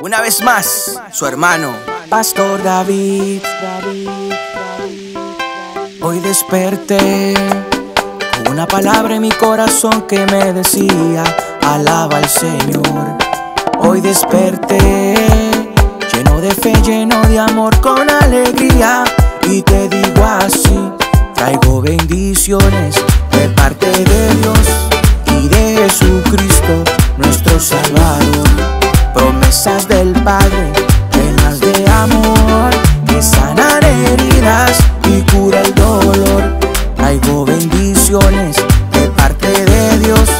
Una vez más, su hermano, Pastor David. Hoy desperté con una palabra en mi corazón que me decía, alaba al Señor. Hoy desperté lleno de fe, lleno de amor, con alegría. Y te digo así, traigo bendiciones de parte de Dios y de Jesucristo, nuestro Salvador. Promesas del Padre llenas de amor que sanan heridas y cura el dolor. Traigo bendiciones de parte de Dios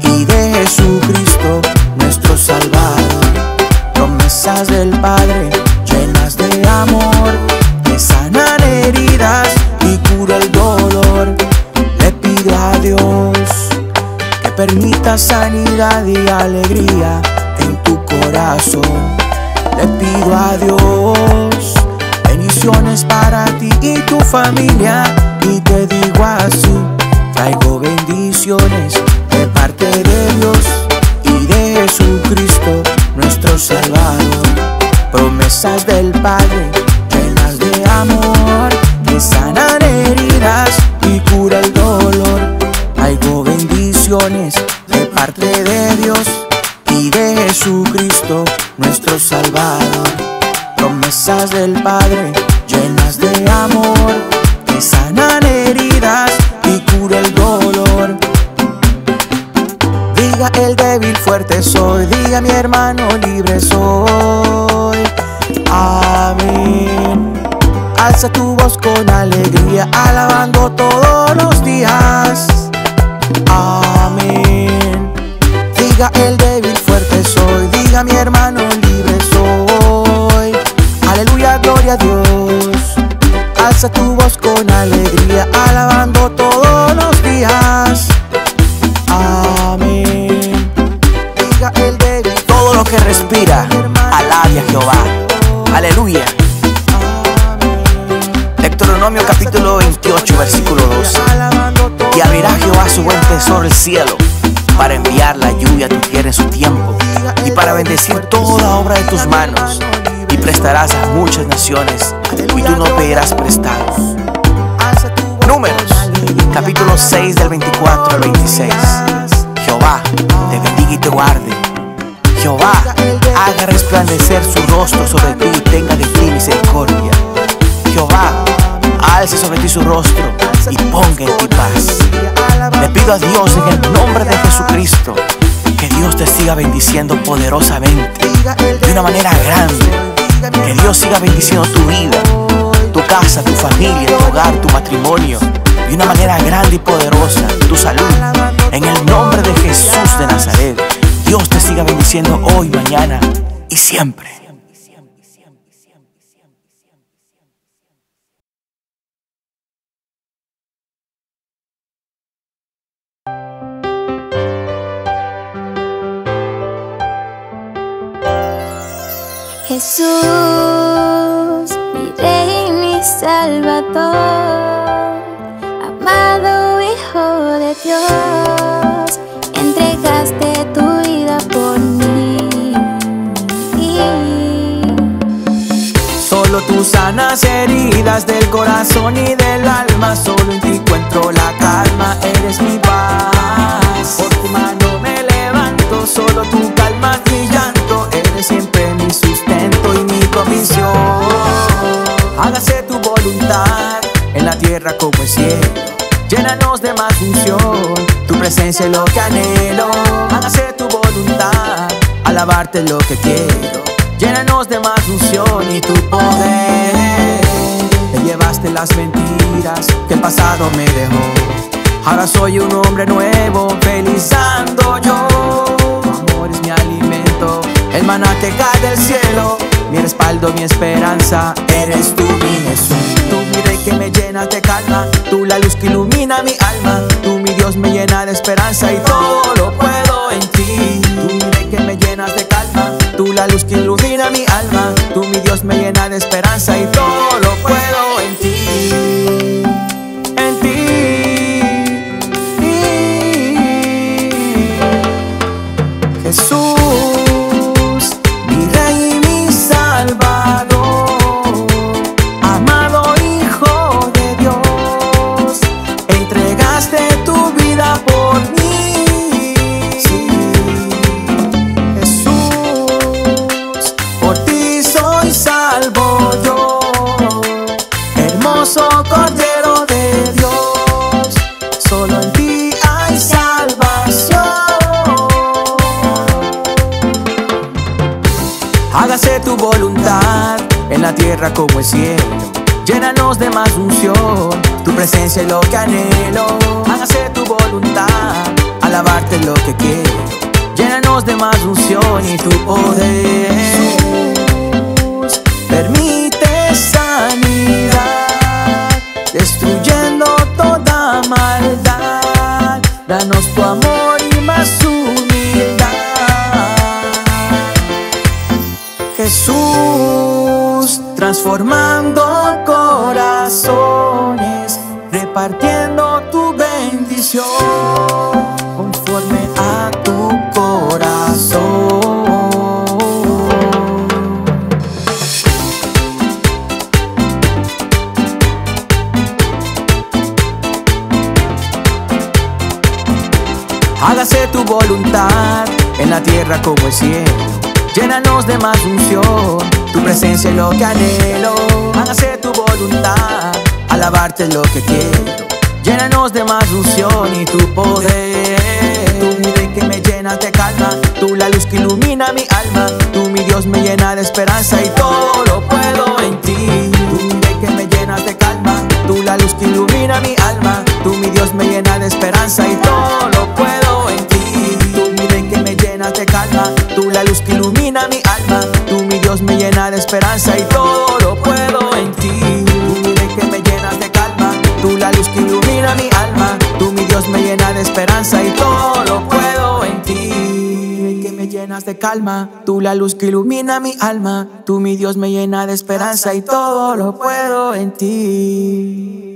y de Jesucristo, nuestro Salvador. Promesas del Padre llenas de amor que sanan heridas y cura el dolor. Le pido a Dios que permita sanidad y alegría corazón. Le pido a Dios bendiciones para ti y tu familia. Y te digo así, traigo bendiciones de parte de Dios y de Jesucristo, nuestro Salvador. Promesas del Padre llenas de amor que sanan heridas y cura el dolor. Traigo bendiciones de parte de Dios Jesucristo, nuestro Salvador. Promesas del Padre llenas de amor que sanan heridas y cura el dolor. Diga el débil fuerte soy, diga mi hermano libre soy. Amén. Alza tu voz con alegría, alabando cielo para enviar la lluvia a tu tierra en su tiempo y para bendecir toda obra de tus manos. Y prestarás a muchas naciones y tú no pedirás prestados. Números, capítulo 6 del 24 al 26. Jehová te bendiga y te guarde. Jehová haga resplandecer su rostro sobre ti y tenga de ti misericordia. Jehová alce sobre ti su rostro y ponga en ti paz. Pido a Dios en el nombre de Jesucristo que Dios te siga bendiciendo poderosamente, de una manera grande. Que Dios siga bendiciendo tu vida, tu casa, tu familia, tu hogar, tu matrimonio, de una manera grande y poderosa, tu salud. En el nombre de Jesús de Nazaret, Dios te siga bendiciendo hoy, mañana y siempre. Entregaste tu vida por mí. Solo tú sanas heridas del corazón y del alma. Solo en ti encuentro la calma. Eres mi paz. Por tu mano me levanto. Solo tú calmas mi llanto. Eres siempre mi sustento y mi provisión. Hágase tu voluntad en la tierra como el cielo. Presencia es lo que anhelo. Hágase tu voluntad. Alabarte lo que quiero. Llénanos de más unción y tu poder. Te llevaste las mentiras que el pasado me dejó. Ahora soy un hombre nuevo, feliz ando yo. Tu amor es mi alimento, el maná que cae del cielo. Mi respaldo, mi esperanza, eres tú mi Jesús. Tú mi rey que me llenas de calma, tú la luz que ilumina mi alma. Tú Dios me llena de esperanza y todo lo puedo en ti. Tú mi rey que me llenas de calma, tú la luz que ilumina mi alma. Tú mi Dios me llena de esperanza y todo como el cielo. Llénanos de más unción, tu presencia es lo que anhelo. Hágase tu voluntad, alabarte lo que quiero. Llénanos de más unción y tu poder. permite sanidad, destruyendo toda maldad. Danos tu amor y más transformando corazones, repartiendo tu bendición conforme a tu corazón. Hágase tu voluntad en la tierra como el cielo. Llénanos de más tu presencia es lo que anhelo. Hágase tu voluntad, alabarte es lo que quiero. Llénanos de más unción y tu poder. Tú mi rey que me llena de calma, tú la luz que ilumina mi alma. Tú mi Dios me llena de esperanza y todo lo puedo en ti. Tú mi rey que me llena de calma, tú la luz que ilumina mi alma. Tú mi Dios me llena de esperanza y todo lo puedo en ti. Tú mi rey que me llena de calma, tú la luz que ilumina mi alma. Tú mi Dios me llena esperanza y todo lo puedo en ti. Tú que me llenas de calma, tú la luz que ilumina mi alma. Tú mi Dios me llena de esperanza y todo lo puedo en ti. Que me llenas de calma, tú la luz que ilumina mi alma. Tú mi Dios me llena de esperanza y todo lo puedo en ti.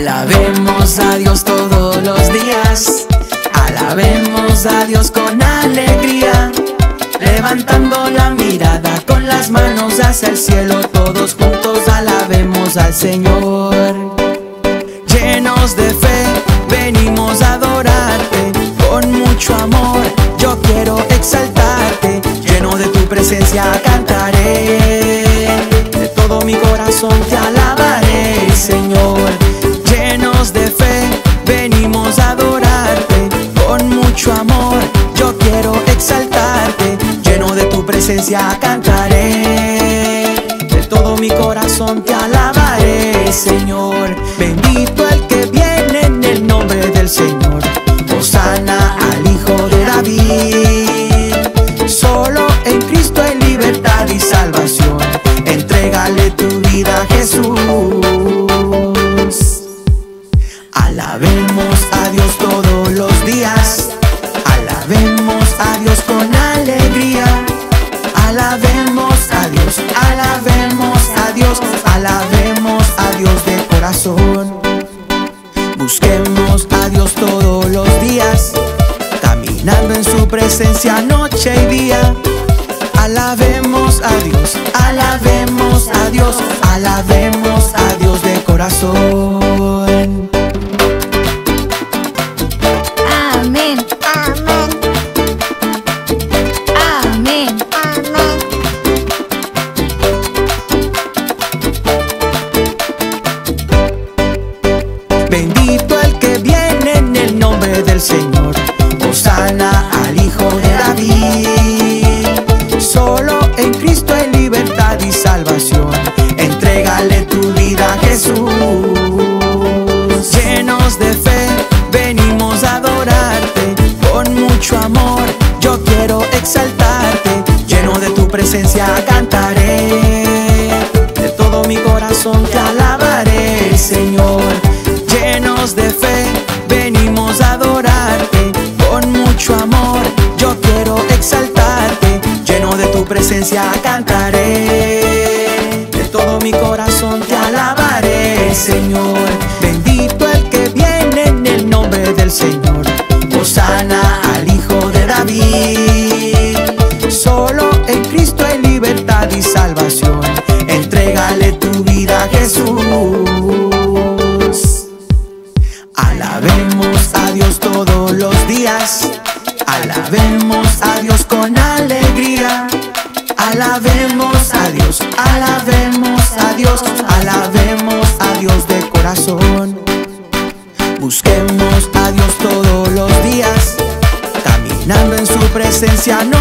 Alabemos a Dios todos los días. Alabemos a Dios con alegría. Levantando la mirada con las manos hacia el cielo. Todos juntos alabemos al Señor. Llenos de fe, venimos a adorarte. Con mucho amor, yo quiero exaltarte. Lleno de tu presencia. Mucho amor. Yo quiero exaltarte, lleno de tu presencia cantaré. De todo mi corazón te alabaré, Señor. Bendito el que viene en el nombre del Señor. Busquemos a Dios todos los días, caminando en su presencia noche y día. Alabemos a Dios, alabemos a Dios, alabemos a Dios de corazón. Presencia noche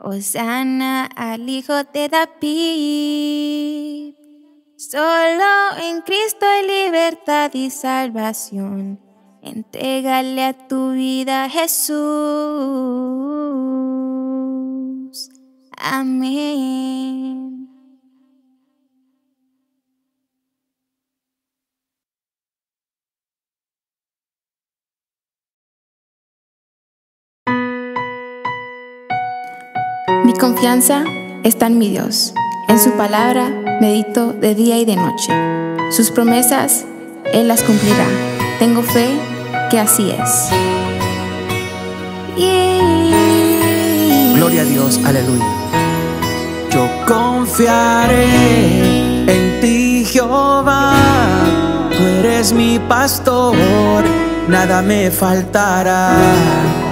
Osana al Hijo de David. Solo en Cristo hay libertad y salvación. Entrégale a tu vida Jesús. Amén. Mi confianza está en mi Dios. En su palabra medito de día y de noche. Sus promesas Él las cumplirá. Tengo fe que así es. Gloria a Dios, aleluya. Yo confiaré en ti, Jehová. Tú eres mi pastor, nada me faltará.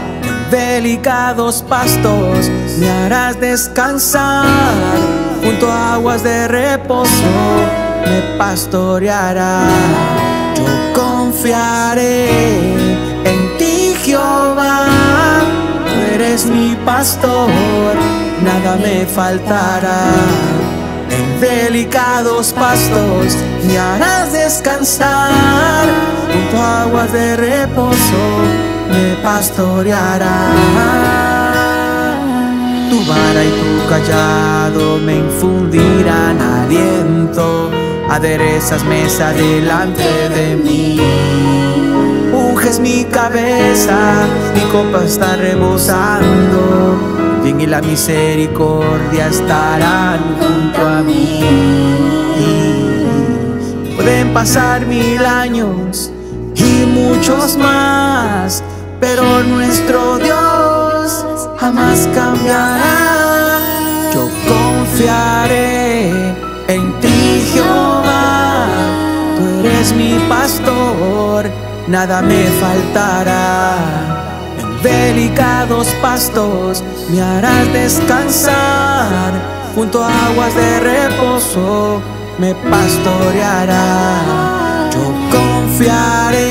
Delicados pastos me harás descansar. Junto a aguas de reposo me pastoreará. Yo confiaré en ti, Jehová. Tú eres mi pastor, nada me faltará. En delicados pastos me harás descansar. Junto a aguas de reposo me pastoreará. Tu vara y tu callado me infundirán aliento. Aderezas mesa delante de mí. Unges mi cabeza, mi copa está rebosando. Bien y la misericordia estarán junto a mí. Pueden pasar mil años y muchos más, pero nuestro Dios jamás cambiará. Yo confiaré en ti, Jehová. Tú eres mi pastor, nada me faltará. En delicados pastos me harás descansar. Junto a aguas de reposo me pastoreará. Yo confiaré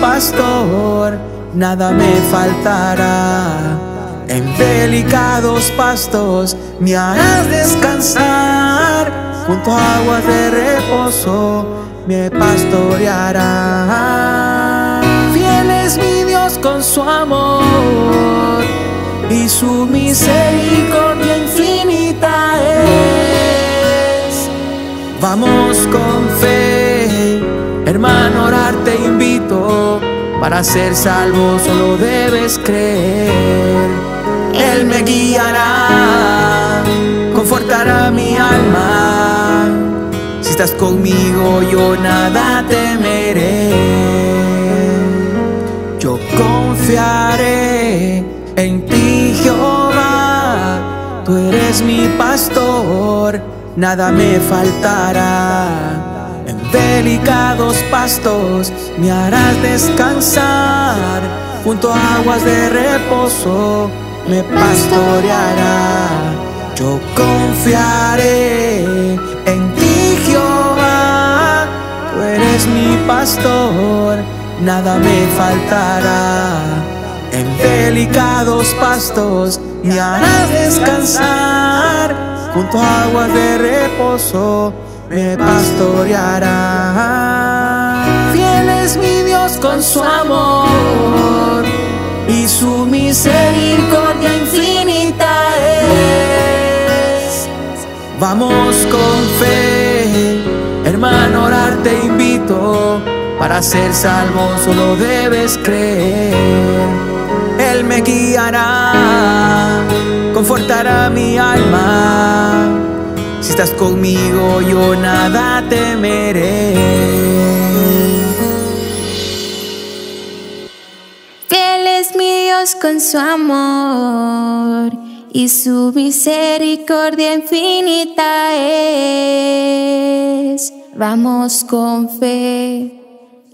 pastor, nada me faltará. En delicados pastos me harás descansar. Junto a aguas de reposo me pastoreará. Fiel es mi Dios con su amor y su misericordia infinita es. Vamos con fe, hermano, orar te invito. Para ser salvo solo debes creer. Él me guiará, confortará mi alma. Si estás conmigo, yo nada temeré. Yo confiaré en ti, Jehová. Tú eres mi pastor, nada me faltará. Delicados pastos me harás descansar. Junto a aguas de reposo me pastoreará. Yo confiaré en ti, Jehová. Tú eres mi pastor, nada me faltará. En delicados pastos me harás descansar. Junto a aguas de reposo me pastoreará. Fiel es mi Dios con su amor y su misericordia infinita es. Vamos con fe, hermano, orar te invito. Para ser salvo solo debes creer. Él me guiará, confortará mi alma. Si estás conmigo, yo nada temeré. Fiel es mi Dios con su amor y su misericordia infinita es. Vamos con fe.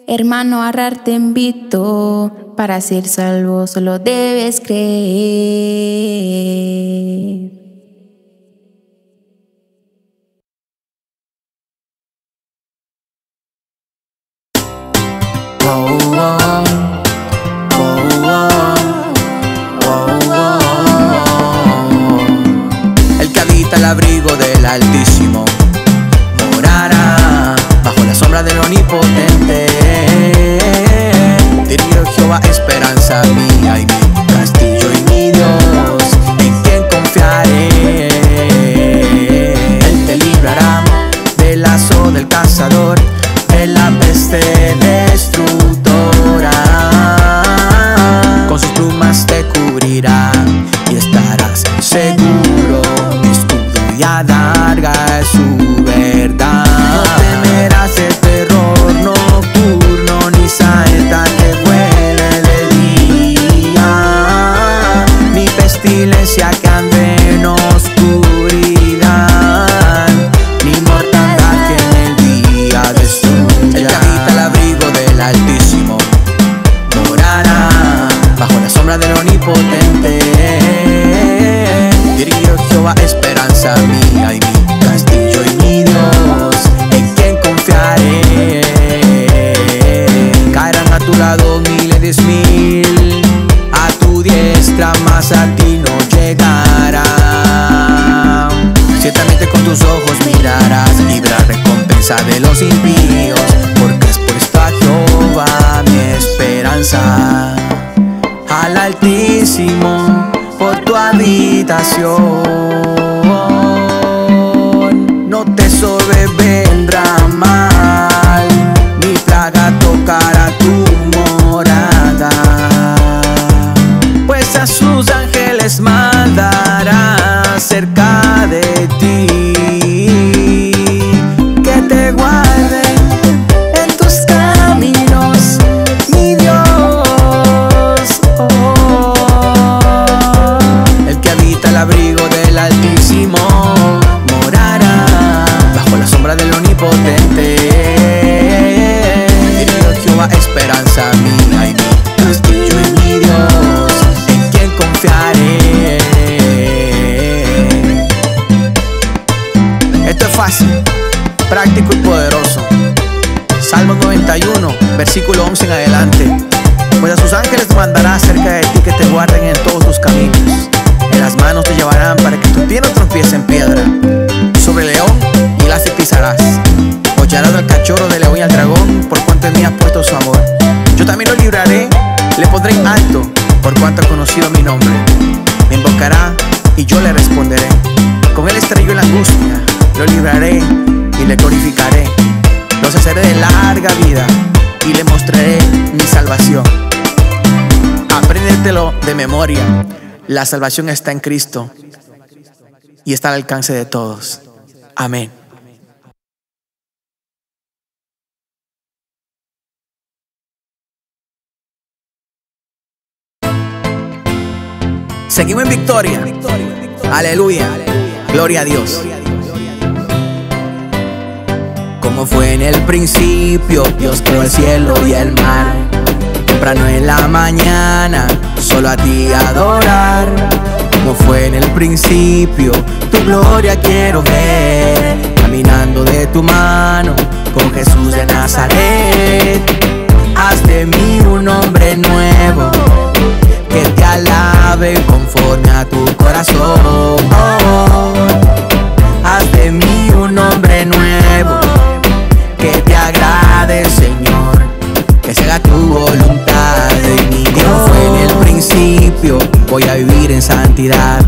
Hermano, a te invito, para ser salvo solo debes creer. El que habita el abrigo del Altísimo morará bajo la sombra del Omnipotente. Dirigió Jehová esperanza mía y mi castillo y mi Dios, en quien confiaré. Él te librará del lazo del cazador, de la peste destructora. A ti no llegará. Ciertamente con tus ojos mirarás y verás recompensa de los impíos, porque has puesto a Jehová mi esperanza. Al Altísimo por tu habitación. No te sobrevendrá práctico La salvación está en Cristo y está al alcance de todos. Amén. Seguimos en victoria. Aleluya. Gloria a Dios. Como fue en el principio, Dios creó el cielo y el mar. Temprano en la mañana, solo a ti adorar. Como fue en el principio, tu gloria quiero ver. Caminando de tu mano, con Jesús de Nazaret. Haz de mí un hombre nuevo, que te alabe conforme a tu corazón. Haz de mí un hombre nuevo que te agrade, Señor, que se haga tu voluntad. Como fue en el principio, voy a vivir en santidad,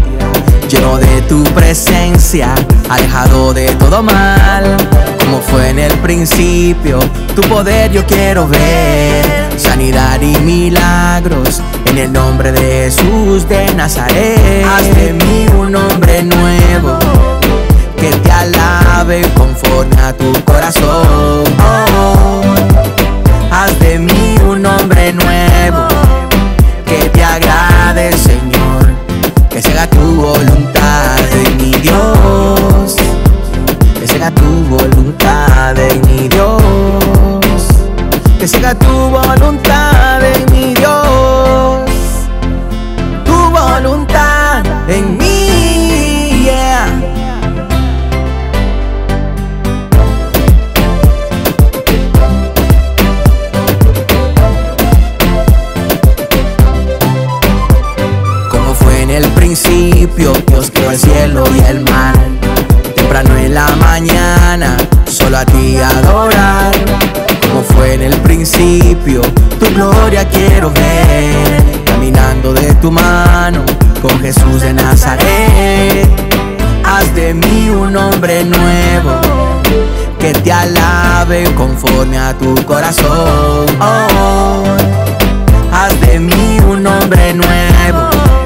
lleno de tu presencia, alejado de todo mal, como fue en el principio, tu poder yo quiero ver, sanidad y milagros, en el nombre de Jesús de Nazaret, haz de mí un hombre nuevo, que te alabe conforme a tu corazón, oh, haz de mí un hombre nuevo, que te agrade Señor, que se haga tu voluntad en mi Dios, que se haga tu voluntad en mi Dios, que se haga tu voluntad principio, Dios creó el cielo y el mar. Temprano en la mañana, solo a ti adorar. Como fue en el principio, tu gloria quiero ver. Caminando de tu mano, con Jesús de Nazaret. Haz de mí un hombre nuevo, que te alabe conforme a tu corazón. Oh, haz de mí un hombre nuevo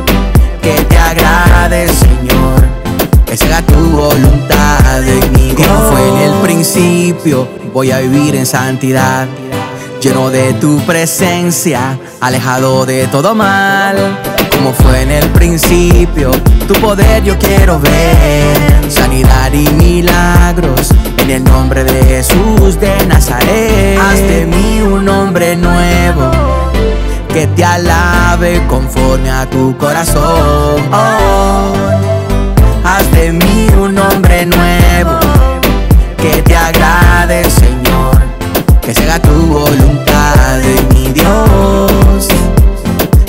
Señor. Que se haga tu voluntad en mí. Como fue en el principio, voy a vivir en santidad. Lleno de tu presencia, alejado de todo mal. Como fue en el principio, tu poder yo quiero ver. Sanidad y milagros, en el nombre de Jesús de Nazaret. Haz de mí un hombre nuevo que te alabe conforme a tu corazón. Oh, haz de mí un hombre nuevo, que te agrade, Señor, que se haga tu voluntad en mi Dios,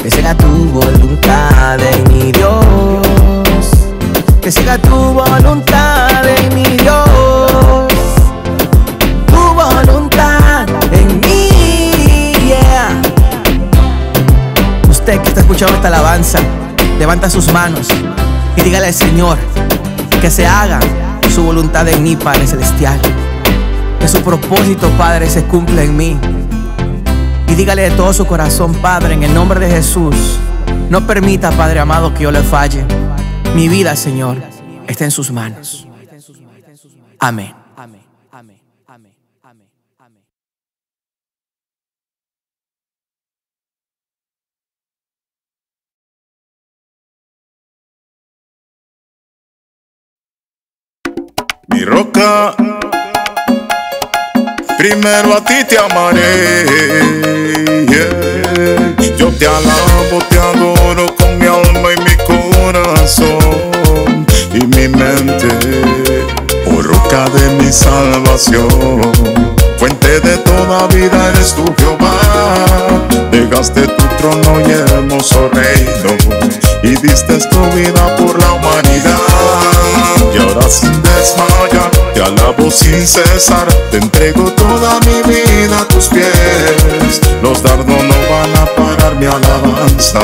que se haga tu voluntad en mi Dios, que se haga tu voluntad Escuchando esta alabanza, levanta sus manos y dígale al Señor que se haga su voluntad en mí, Padre Celestial. Que su propósito, Padre, se cumpla en mí. Y dígale de todo su corazón, Padre, en el nombre de Jesús. No permita, Padre amado, que yo le falle. Mi vida, Señor, está en sus manos. Amén. Roca, primero a ti te amaré. Yo te alabo, te adoro con mi alma y mi corazón y mi mente. Oh roca de mi salvación, fuente de toda vida eres tu Jehová. Dejaste tu trono y hermoso reino y diste tu vida por la humanidad. Y ahora sin desmayar, te alabo sin cesar, te entrego toda mi vida a tus pies. Los dardos no van a parar mi alabanza,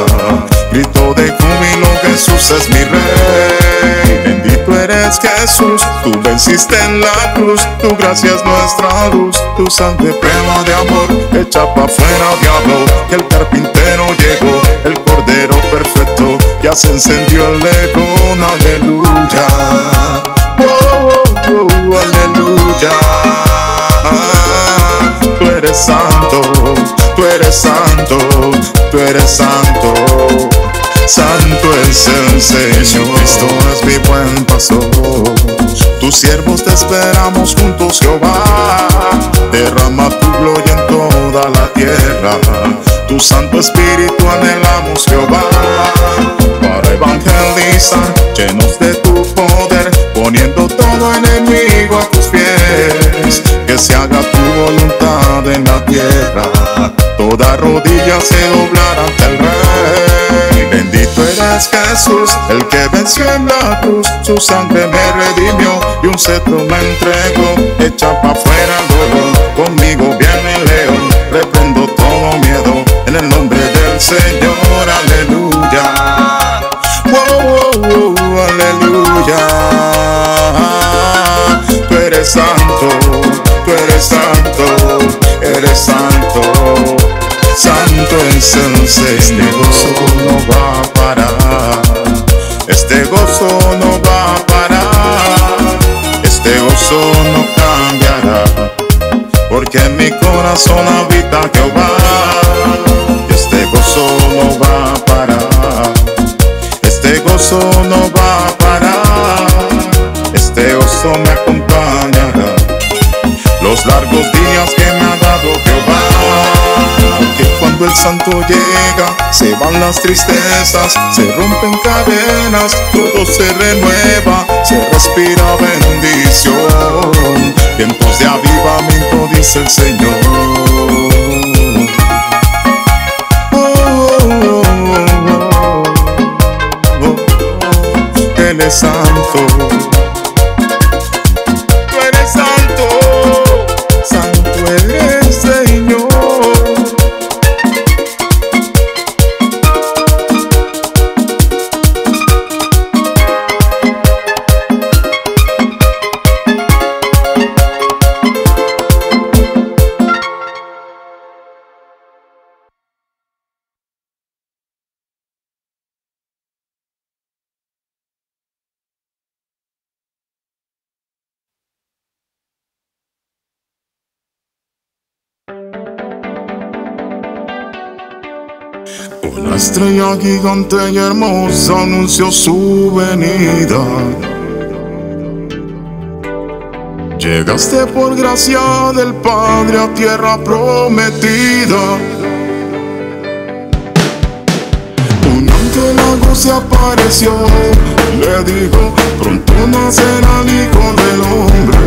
grito de júbilo, Jesús es mi rey. Bendito eres Jesús, tú venciste en la cruz, tu gracia es nuestra luz, tu sangre prueba de amor, echa pa' fuera diablo, que el carpintero llegó, el cordero perfecto, ya se encendió el león, aleluya. Oh, oh, oh, aleluya. Tú eres santo, tú eres santo, tú eres santo. Santo es el Señor, Cristo es mi buen pastor. Tus siervos te esperamos juntos, Jehová. Derrama tu gloria en toda la tierra. Tu Santo Espíritu anhelamos, Jehová. Para evangelizar, llenos de tu poder, poniendo todo enemigo a tus pies. Que se haga tu voluntad en la tierra. Toda rodilla se doblará ante el Rey. Bendito eres Jesús, el que venció en la cruz, su sangre me redimió y un cetro me entregó. Echa pa' fuera el dolor, conmigo viene el león, reprendo todo miedo en el nombre del Señor, aleluya. Oh, oh, oh, aleluya. Tú eres santo, tú eres santo, eres santo. Santo es el Señor. Este gozo no va a parar. Este gozo no va a parar. Este gozo no cambiará. Porque en mi corazón habita Jehová. El santo llega, se van las tristezas, se rompen cadenas, todo se renueva, se respira bendición. Tiempos de avivamiento, dice el Señor. Oh, oh, oh, oh. Él es santo. Gigante y hermosa anunció su venida. Llegaste por gracia del Padre a tierra prometida. Un ángel se apareció, le dijo, pronto nacerá el Hijo del Hombre.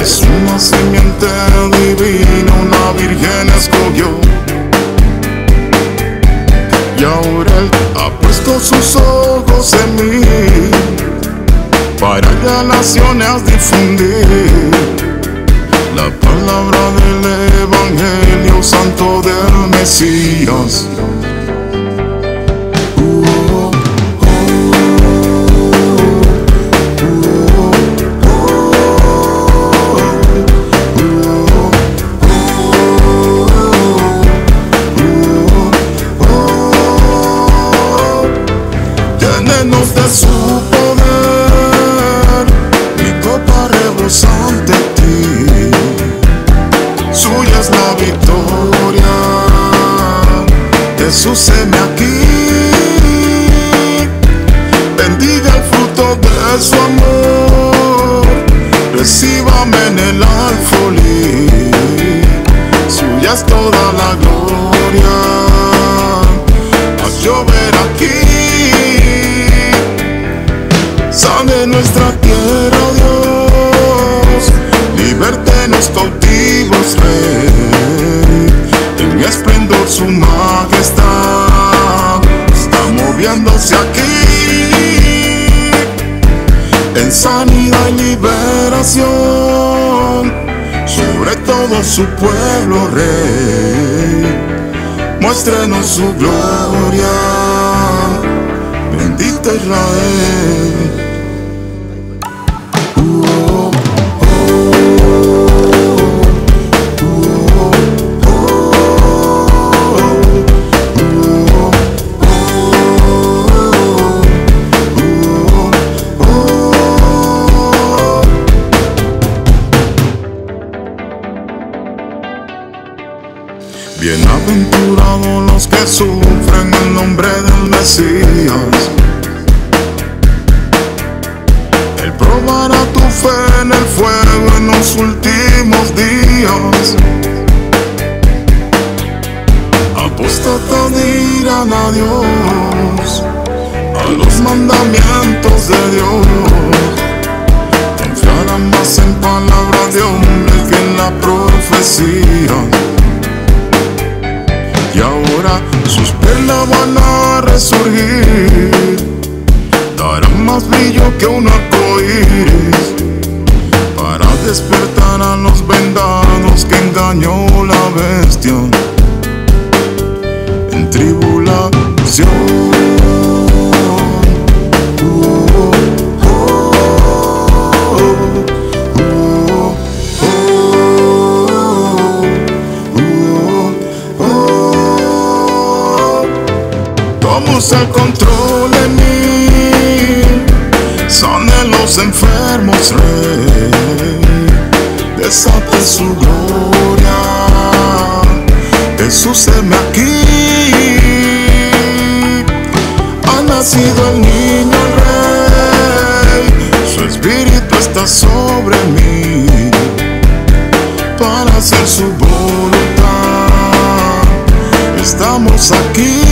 Es una simiente divina, una virgen escogió. Y ahora Él ha puesto sus ojos en mí para que naciones difundir la palabra del Evangelio Santo del Mesías. En el alfolí. Suya es toda la gloria, haz llover aquí. Sane nuestra tierra, Dios, libértenos cautivos, Rey. En esplendor su majestad está moviéndose aquí. En sanidad y liberación, todo su pueblo, Rey. Muéstrenos su gloria, bendito Israel. Bienaventurados los que sufren en nombre del Mesías. Él probará tu fe en el fuego en los últimos días. Apóstatas dirán a Dios, a los mandamientos de Dios. Confiarán más en palabras de hombres que en la profecía. Ahora sus perlas van a resurgir. Darán más brillo que un arcoíris. Para despertar a los vendados que engañó la bestia. En tribulación. los enfermos, Rey, desate su gloria, Jesús heme aquí, ha nacido el niño Rey, su espíritu está sobre mí, para hacer su voluntad, estamos aquí.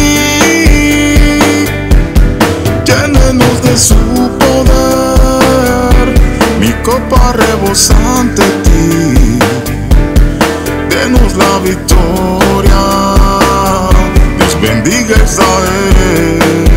ante ti. Denos la victoria. Dios bendiga Israel.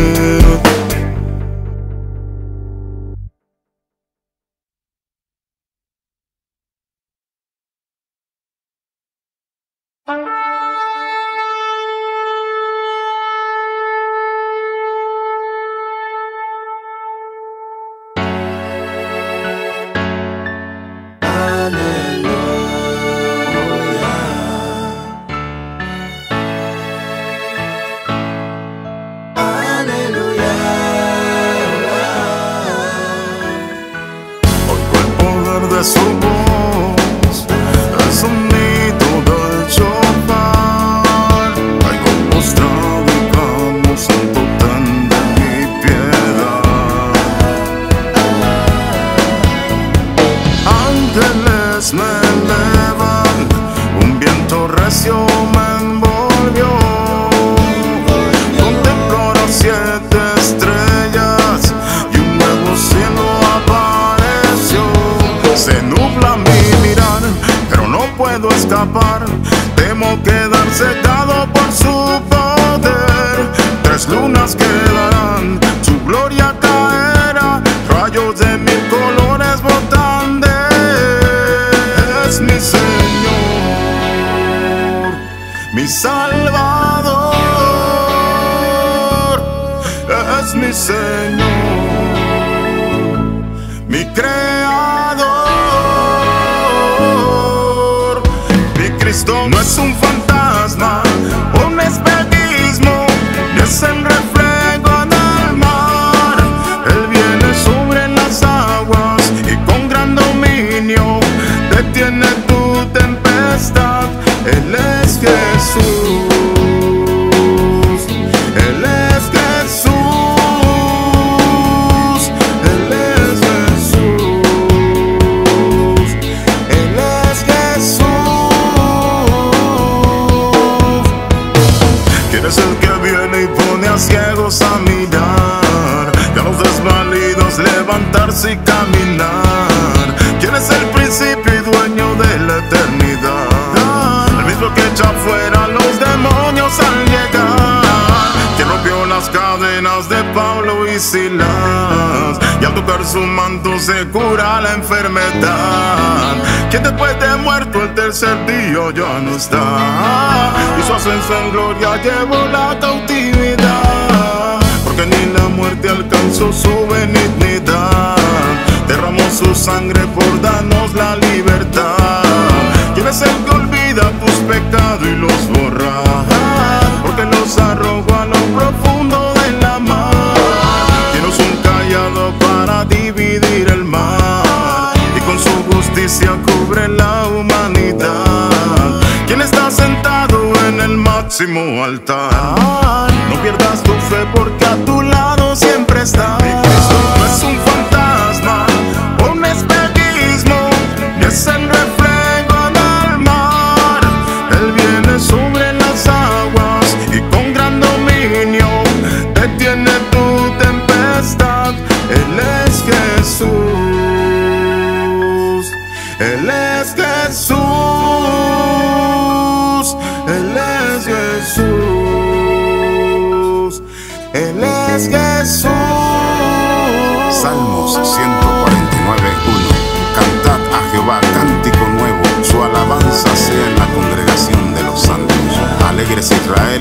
muerto se cura la enfermedad. Que después de muerto el tercer día ya no está. Y su ascenso en gloria llevó la cautividad. Porque ni la muerte alcanzó su benignidad. Derramó su sangre por darnos la libertad. Quien es el que olvida tus pecados y los borra altar. No pierdas tu fe porque a tu lado siempre está.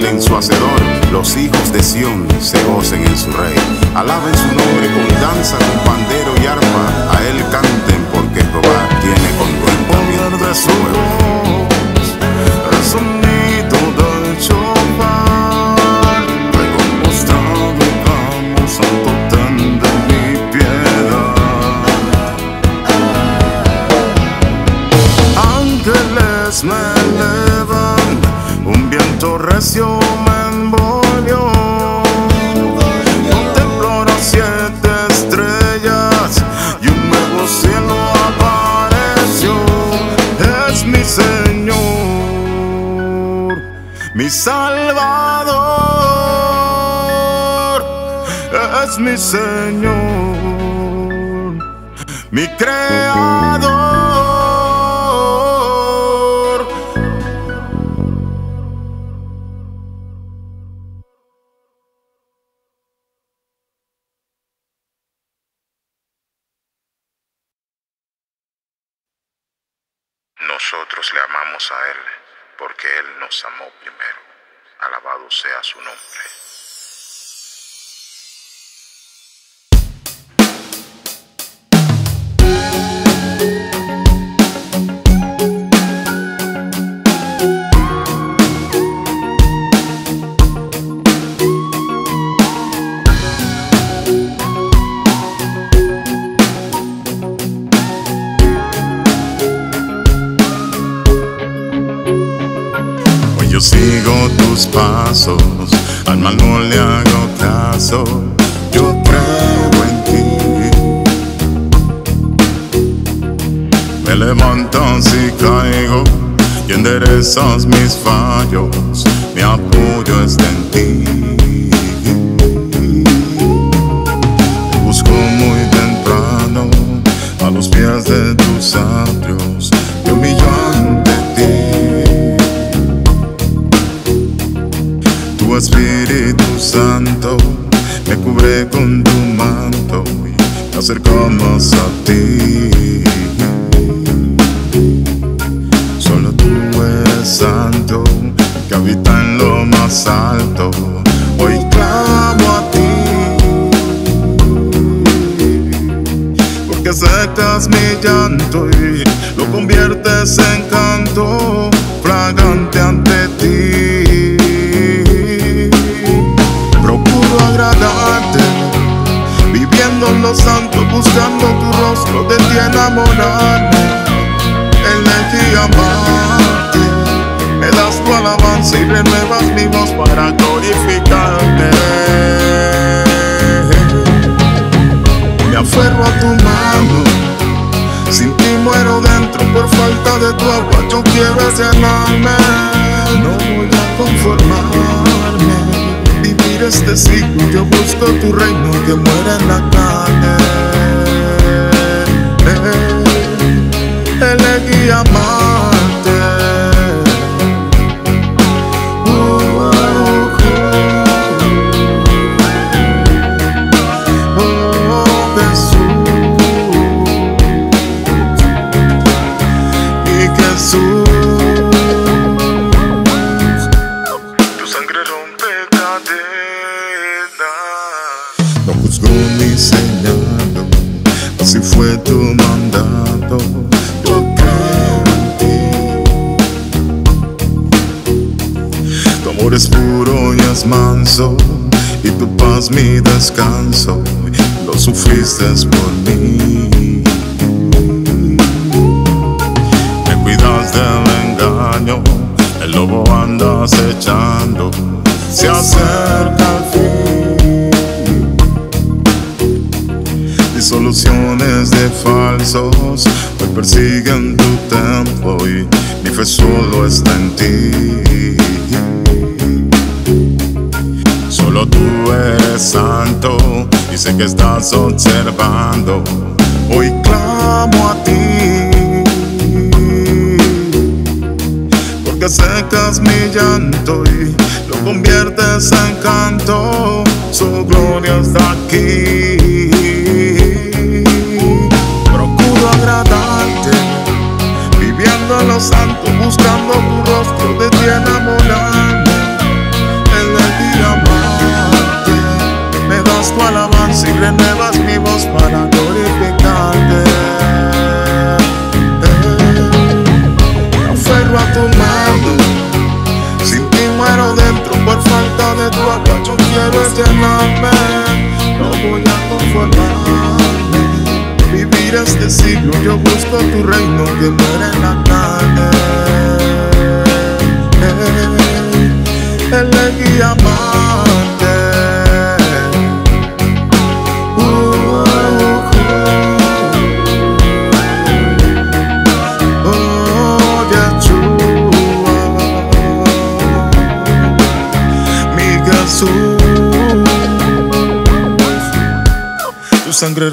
en su hacedor, los hijos de Sión se gocen en su rey. Alaben su nombre con danza, con pandero y arpa, a él canten porque Jehová tiene contentamiento de su Señor, mi Creador. Pasos, al mal no le hago caso. Yo creo en ti. Me levanto si caigo y enderezas mis fallos. Mi apoyo está en ti. Busco muy temprano a los pies de tus atrios. Acercamos a ti. Solo tú eres santo, que habita en lo más alto. Hoy clamo a ti, porque secas mi llanto y lo conviertes en canto fragante rostro, de ti enamorarme, elegí amarte. Me das tu alabanza y renuevas mi voz para glorificarte. Me aferro a tu mano, sin ti muero dentro por falta de tu agua. Yo quiero llenarme, no voy a conformarme. Vivir este siglo, yo busco tu reino que muere en la carne. Elegí amarte. Descanso. Lo sufriste por mí. Me cuidas del engaño, el lobo anda acechando, se acerca al fin. Disoluciones de falsos me persiguen tu tempo y mi fe solo está en ti. Sé que estás observando. Hoy clamo a ti porque secas mi llanto y lo conviertes en canto. Su gloria está aquí. Procuro agradarte, viviendo en lo santo, buscando tu rostro, de ti enamorarme. Y renuevas mi voz para glorificarte. Me aferro a tu mano, sin ti muero dentro por falta de tu agua. Yo quiero llenarme, no voy a conformarme. Vivir este siglo, yo busco tu reino que muere en la carne. Elegí amarte. Sangre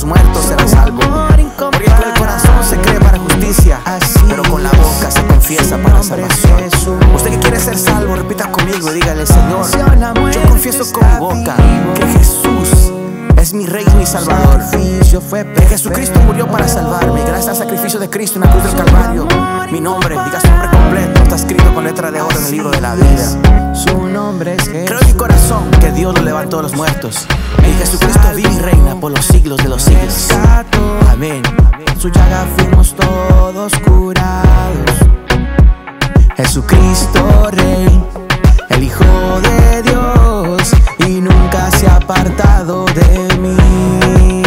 los muertos, serás salvo. Porque el corazón se cree para justicia, pero con la boca se confiesa para salvación. Usted que quiere ser salvo, repita conmigo y dígale, Señor, yo confieso con mi boca que Jesús es mi Rey y mi Salvador. Que Jesucristo murió para salvarme. Gracias al sacrificio de Cristo en la cruz del Calvario, mi nombre, diga su nombre completo, está escrito con letra de oro en el libro de la vida. Su nombre es Jesús. Creo en mi corazón que Dios lo levantó de los muertos. Y Jesucristo vive y reina por los siglos de los siglos. Amén. Su llaga fuimos todos curados. Jesucristo Rey, el Hijo de Dios, y nunca se ha apartado de mí.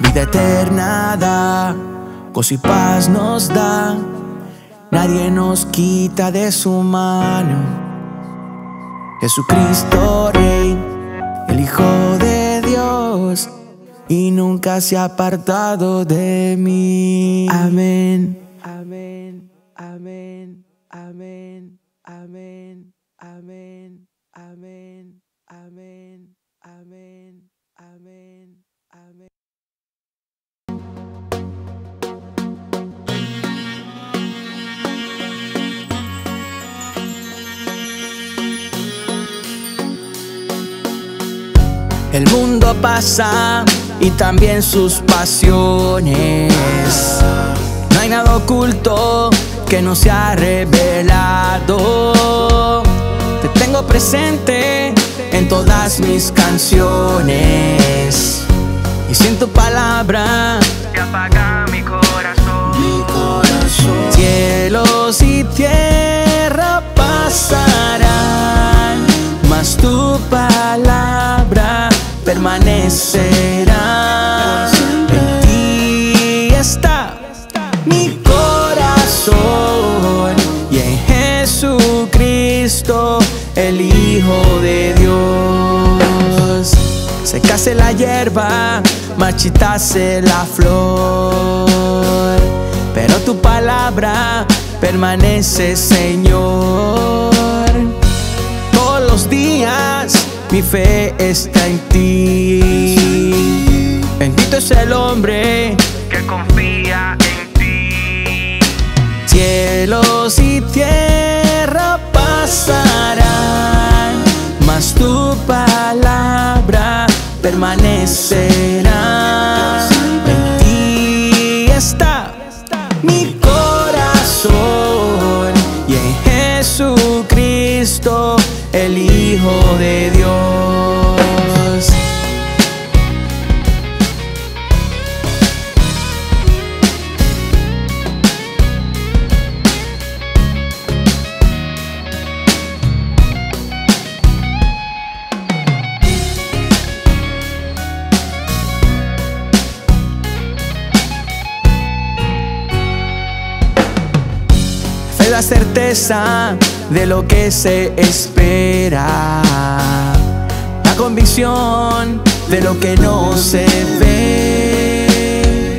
Vida eterna da, gozo y paz nos da, nadie nos quita de su mano. Jesucristo Rey, el Hijo de Dios, y nunca se ha apartado de mí. Amén. Amén. Amén. Amén. Amén. Amén. Amén. Amén. Amén. Amén. El mundo pasa y también sus pasiones. No hay nada oculto que no se ha revelado. Te tengo presente en todas mis canciones. Y sin tu palabra se apaga mi corazón. Mi corazón. Cielos y tierra pasarán, mas tu palabra permanecerá. En ti mi corazón y en Jesucristo, el Hijo de Dios. Secase la hierba, marchitase la flor, pero tu palabra permanece, Señor. Todos los días mi fe está en ti. Bendito es el hombre que confía en ti. Cielos y tierra pasarán, mas tu palabra permanecerá. La certeza de lo que se espera. La convicción de lo que no se ve.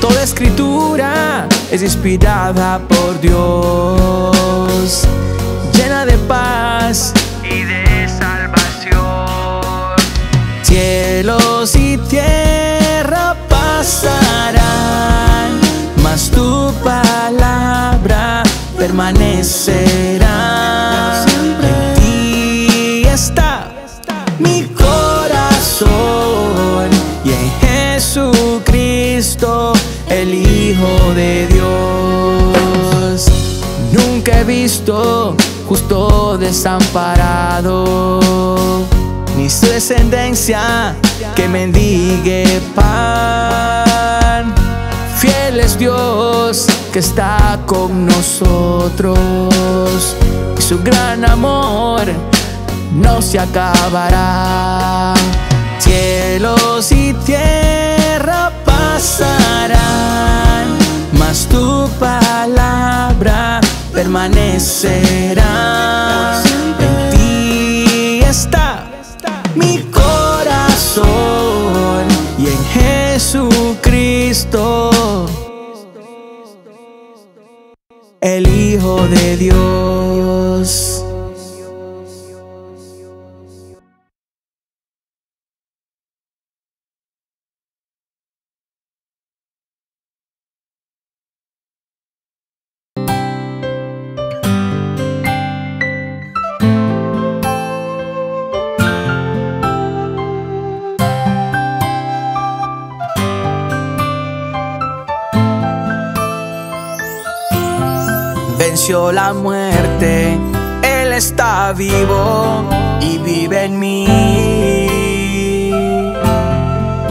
Toda escritura es inspirada por Dios, llena de paz y de salvación. Cielos permanecerá. En ti está mi corazón y en Jesucristo, el Hijo de Dios. Nunca he visto justo desamparado, ni su descendencia que mendigue pan. Fiel es Dios que está con nosotros y su gran amor no se acabará. Cielos y tierra pasarán, mas tu palabra permanecerá. En ti está mi corazón y en Jesucristo, el Hijo de Dios. La muerte, Él está vivo y vive en mí.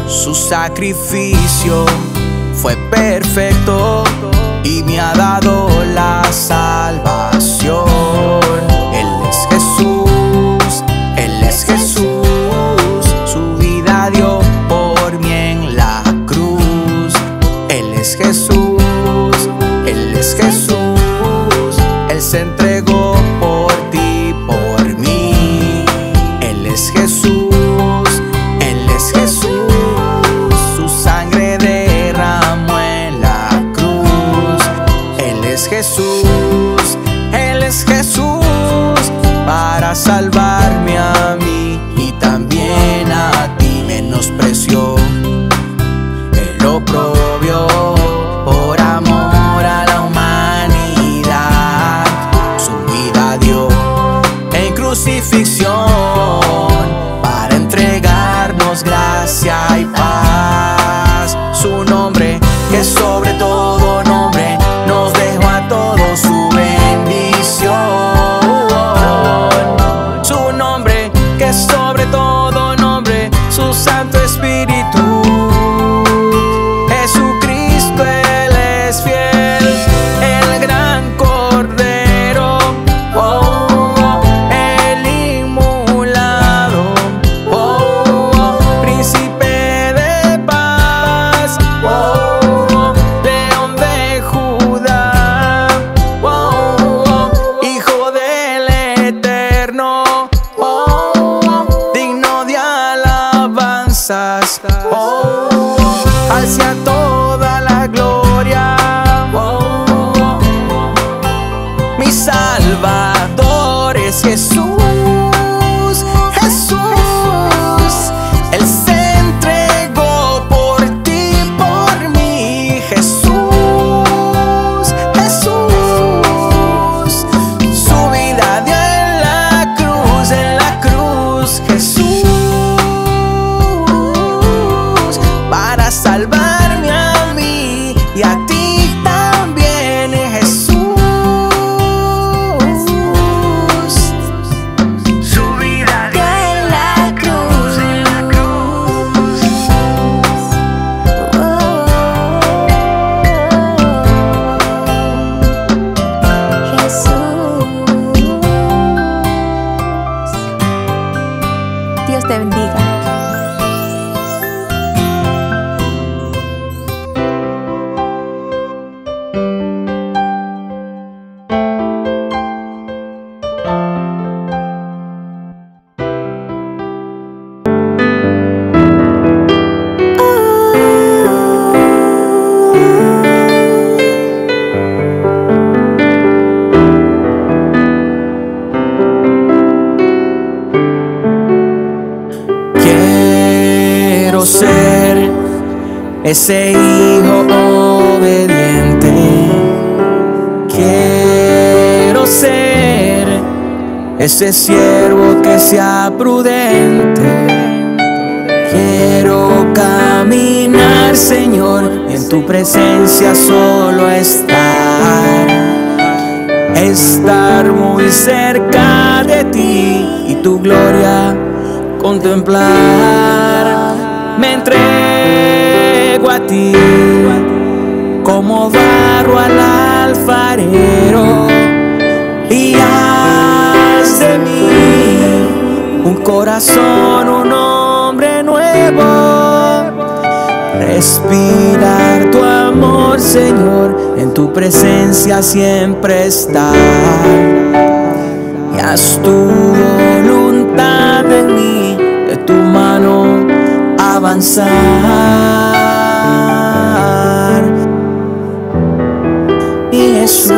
Su sacrificio fue perfecto y me ha dado la salvación. Él Me entrego a ti como barro al alfarero y haz de mí un corazón, un hombre nuevo. Respirar tu amor, Señor, en tu presencia siempre estar. Y haz tu avanzar. Mi Jesús,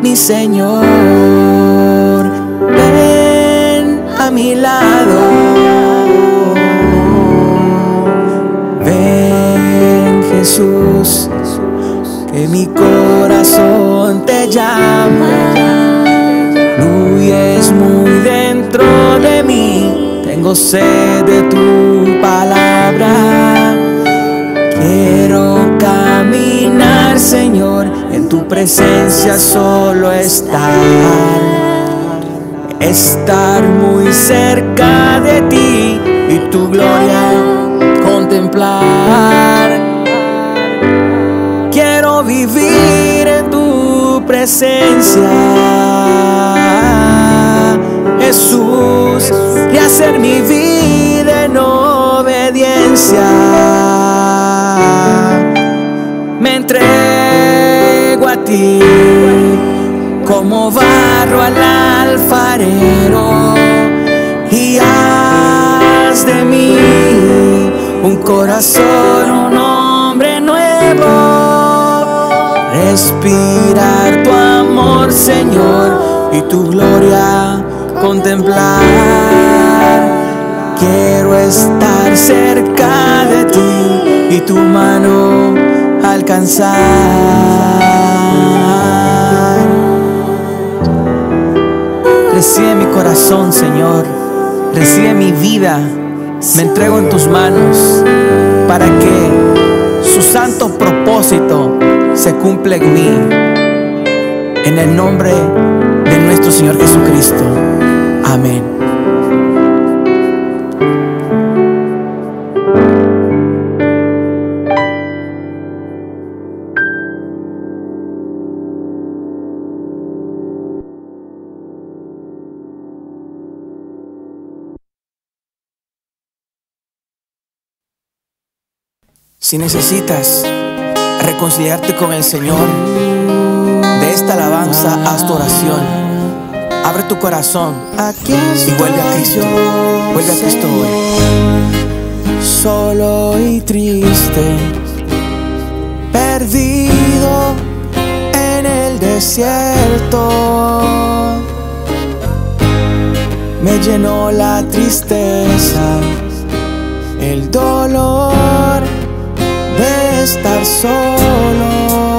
mi Señor, ven a mi lado. Ven Jesús, que mi corazón te llama. Tengo sed de tu palabra. Quiero caminar, Señor, en tu presencia solo estar. Estar muy cerca de ti y tu gloria contemplar. Quiero vivir en tu presencia, Jesús, y hacer mi vida en obediencia. Me entrego a ti como barro al alfarero y haz de mí un corazón, un hombre nuevo. Respirar tu amor, Señor, y tu gloria contemplar. Quiero estar cerca de ti y tu mano alcanzar. Recibe mi corazón, Señor. Recibe mi vida. Me entrego en tus manos para que su santo propósito se cumpla en mí. En el nombre de nuestro Señor Jesucristo. Amén. Si necesitas reconciliarte con el Señor, de esta alabanza haz tu oración. Abre tu corazón y vuelve a Cristo. Vuelve a Cristo hoy. Solo y triste, perdido en el desierto. Me llenó la tristeza, el dolor de estar solo.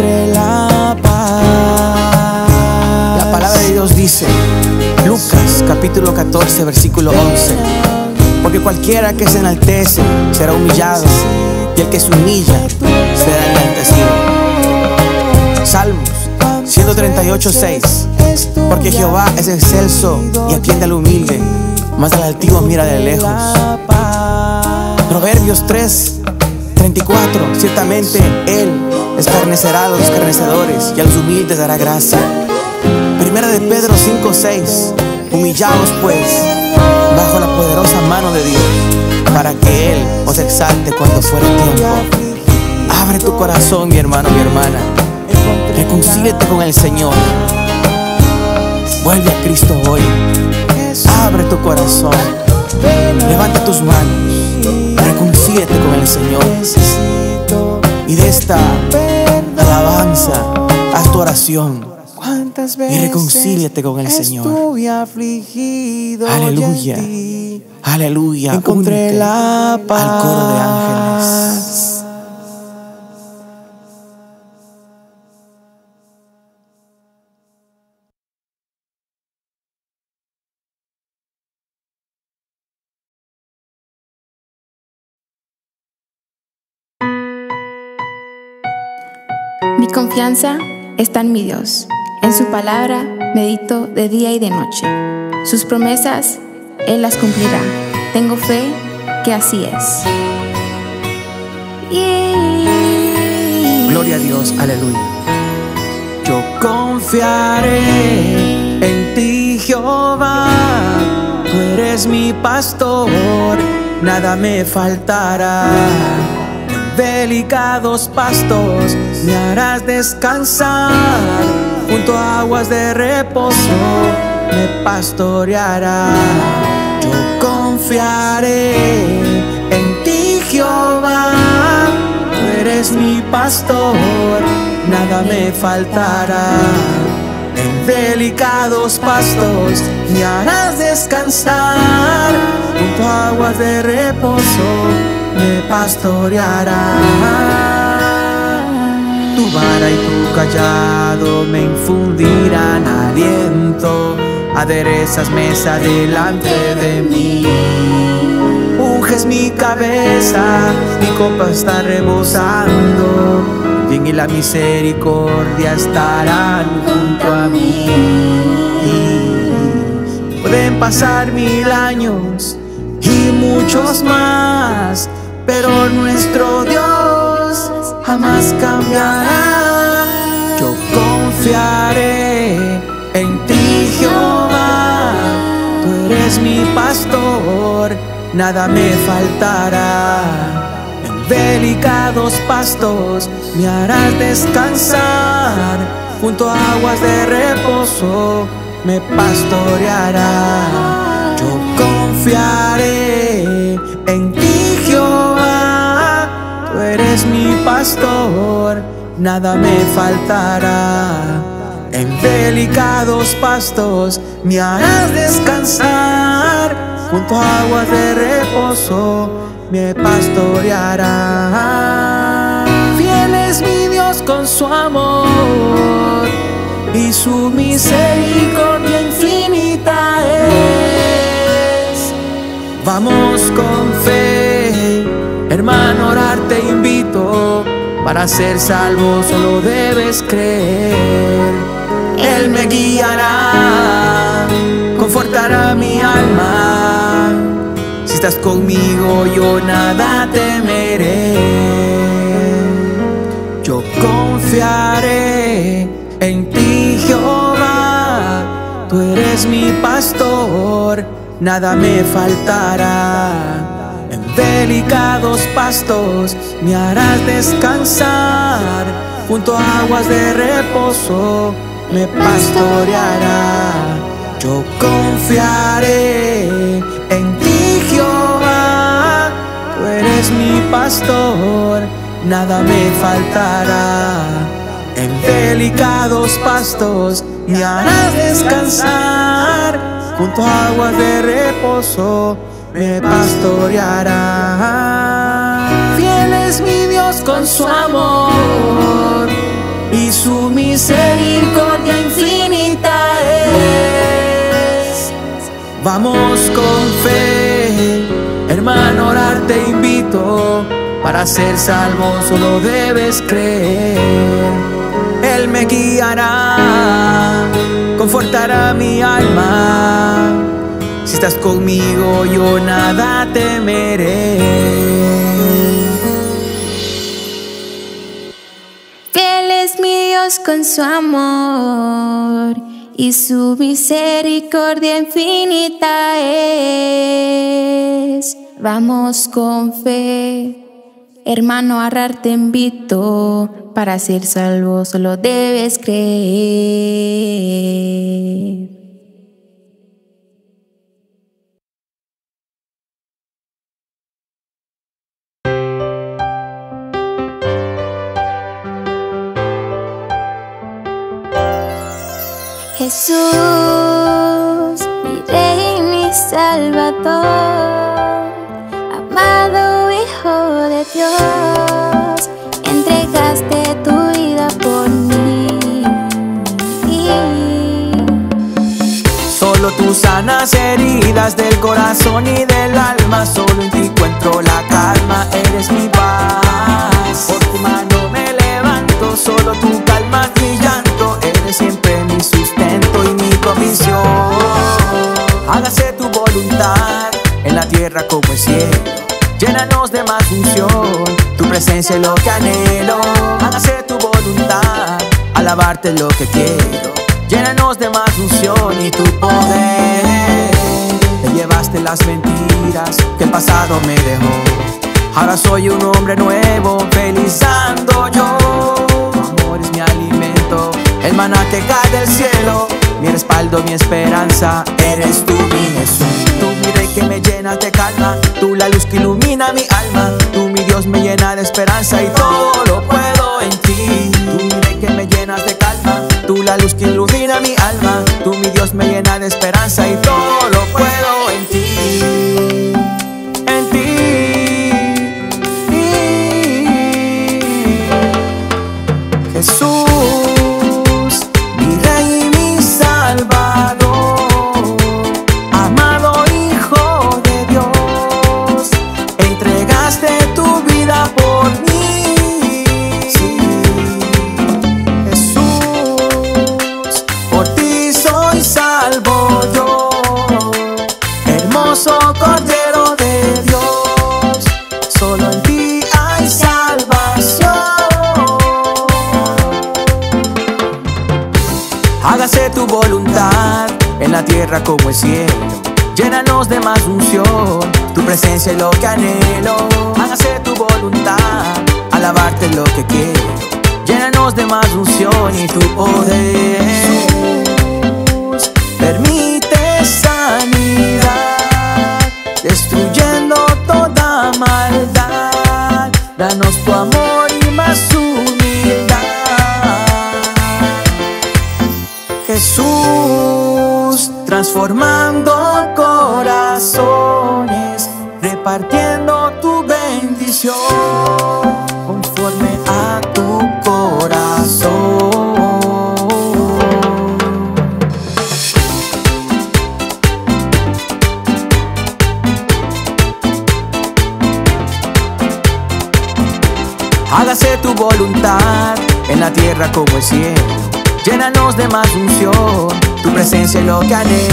La. La palabra de Dios dice, Lucas capítulo 14, versículo 11, porque cualquiera que se enaltece será humillado y el que se humilla será enaltecido. Salmos 138, 6, porque Jehová es excelso y atiende al humilde, más al altivo mira de lejos. Proverbios 3, 34, ciertamente Él escarnecerá a los escarnecedores y a los humildes dará gracia. Primera de Pedro 5, 6, humillaos pues bajo la poderosa mano de Dios, para que Él os exalte cuando fuere tiempo. Abre tu corazón, mi hermano, mi hermana. Reconcíliate con el Señor. Vuelve a Cristo hoy. Abre tu corazón. Levanta tus manos. Reconcíliate con el Señor. Y de esta alabanza, haz tu oración. Y reconcíliate con el Señor. Aleluya. Aleluya. encontré la paz. al coro de ángeles. Confianza está en mi Dios. En su palabra medito de día y de noche. Sus promesas Él las cumplirá. Tengo fe que así es. Gloria a Dios. Aleluya. Yo confiaré en ti, Jehová. Tú eres mi pastor, nada me faltará. Delicados pastos me harás descansar. Junto a aguas de reposo me pastoreará. Yo confiaré en ti, Jehová. Tú eres mi pastor, nada me faltará. En delicados pastos me harás descansar. Junto a aguas de reposo me. Tu vara y tu callado me infundirán aliento. Aderezas mesa delante de mí. Unges mi cabeza, mi copa está rebosando. Bien y la misericordia estarán junto a mí. Pueden pasar mil años y muchos más, pero nuestro Dios jamás cambiará. Yo confiaré en ti, Jehová. Tú eres mi pastor, nada me faltará. En delicados pastos me harás descansar. Junto a aguas de reposo me pastoreará. Yo confiaré eres mi pastor, nada me faltará. En delicados pastos me harás descansar. Junto a aguas de reposo me pastoreará. Fiel es mi Dios con su amor y su misericordia infinita es. Vamos con fe, hermano, orar Para ser salvo solo debes creer. Él me guiará, confortará mi alma. Si estás conmigo, yo nada temeré. Yo confiaré en ti, Jehová. Tú eres mi pastor, nada me faltará. Delicados pastos me harás descansar, junto a aguas de reposo me pastoreará. Yo confiaré en ti, Jehová, tú eres mi pastor, nada me faltará. En delicados pastos me harás descansar, junto a aguas de reposo me pastoreará. Fiel es mi Dios con su amor y su misericordia infinita es. Vamos con fe, hermano, orar te invito. Para ser salvo solo debes creer. Él me guiará, confortará mi alma. Si estás conmigo, yo nada temeré. Fiel es mi Dios con su amor y su misericordia infinita es. Vamos con fe. Hermano, a orar te invito, para ser salvo solo debes creer. Jesús, mi Rey mi Salvador, amado Hijo de Dios, entregaste tu vida por mí. Solo tú sanas heridas del corazón y del alma. Solo en ti encuentro la calma. Eres mi paz. Por tu mano me levanto. Solo tú calmas mi llanto. Eres siempre sustento y mi provisión. Hágase tu voluntad en la tierra como el cielo. Llénanos de más unción. Tu presencia es lo que anhelo. Hágase tu voluntad. Alabarte lo que quiero. Llénanos de más unción y tu poder. Te llevaste las mentiras que el pasado me dejó. Ahora soy un hombre nuevo, feliz ando yo. El maná que cae del cielo. Mi respaldo, mi esperanza, eres tú mi Jesús. Tú mi rey que me llenas de calma, tú la luz que ilumina mi alma. Tú mi Dios me llena de esperanza y todo lo puedo en ti. Tú mi rey que me llenas de calma, tú la luz que ilumina mi alma. Tú mi Dios me llena de esperanza y todo lo puedo en ti. Como el cielo. Llénanos de más unción, tu presencia es lo que anhelo. Hágase tu voluntad, alabarte lo que quiero. Llénanos de más unción y tu poder. Presencia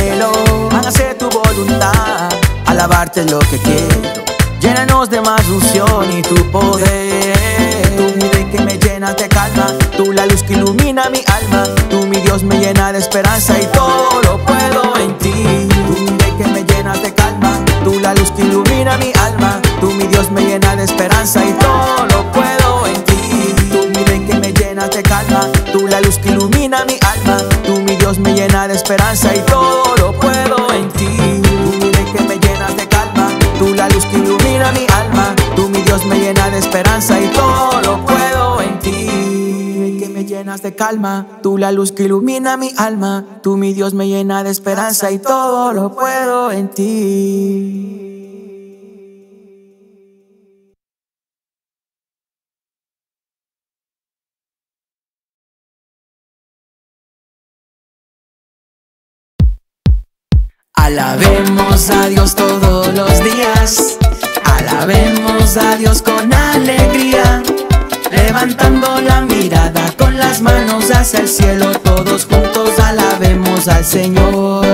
calma, tú la luz que ilumina mi alma. Tú mi Dios me llena de esperanza y todo lo puedo en ti. Alabemos a Dios todos los días. Alabemos a Dios con alegría. Levantando la mirada las manos hacia el cielo. Todos juntos alabemos al Señor.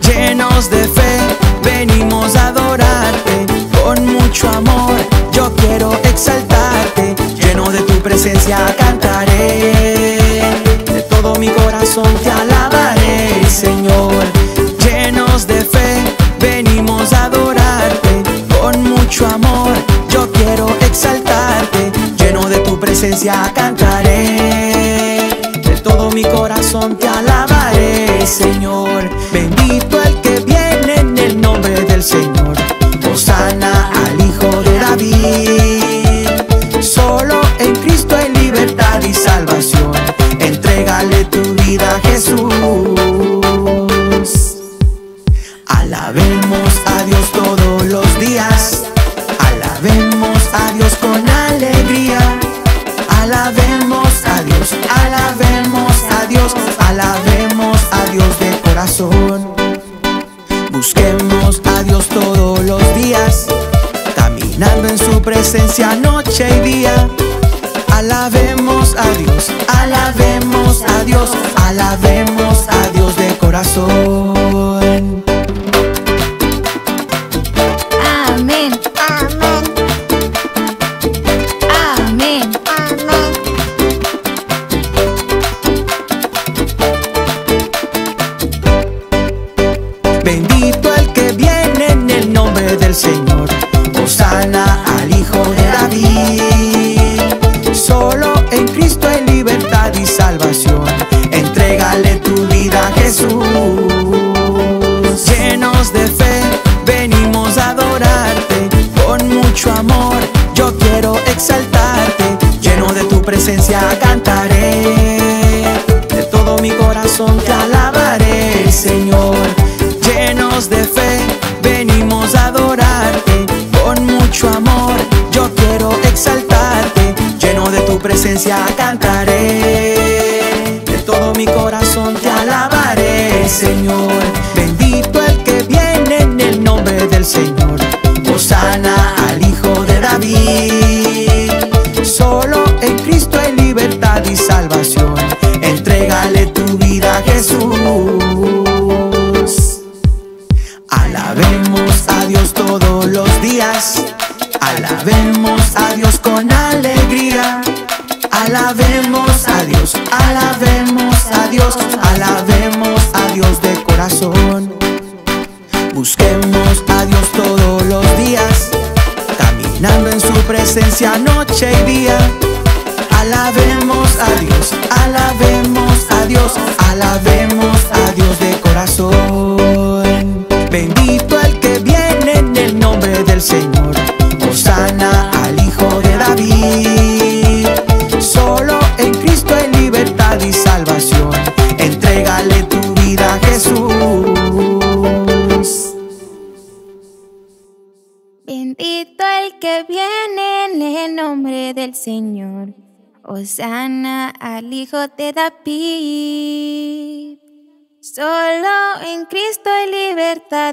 Llenos de fe, venimos a adorarte. Con mucho amor, yo quiero exaltarte. Lleno de tu presencia cantaré. De todo mi corazón te alabaré, Señor de fe, venimos a adorarte con mucho amor. Yo quiero exaltarte, presencia cantaré. De todo mi corazón te alabaré, Señor. Bendito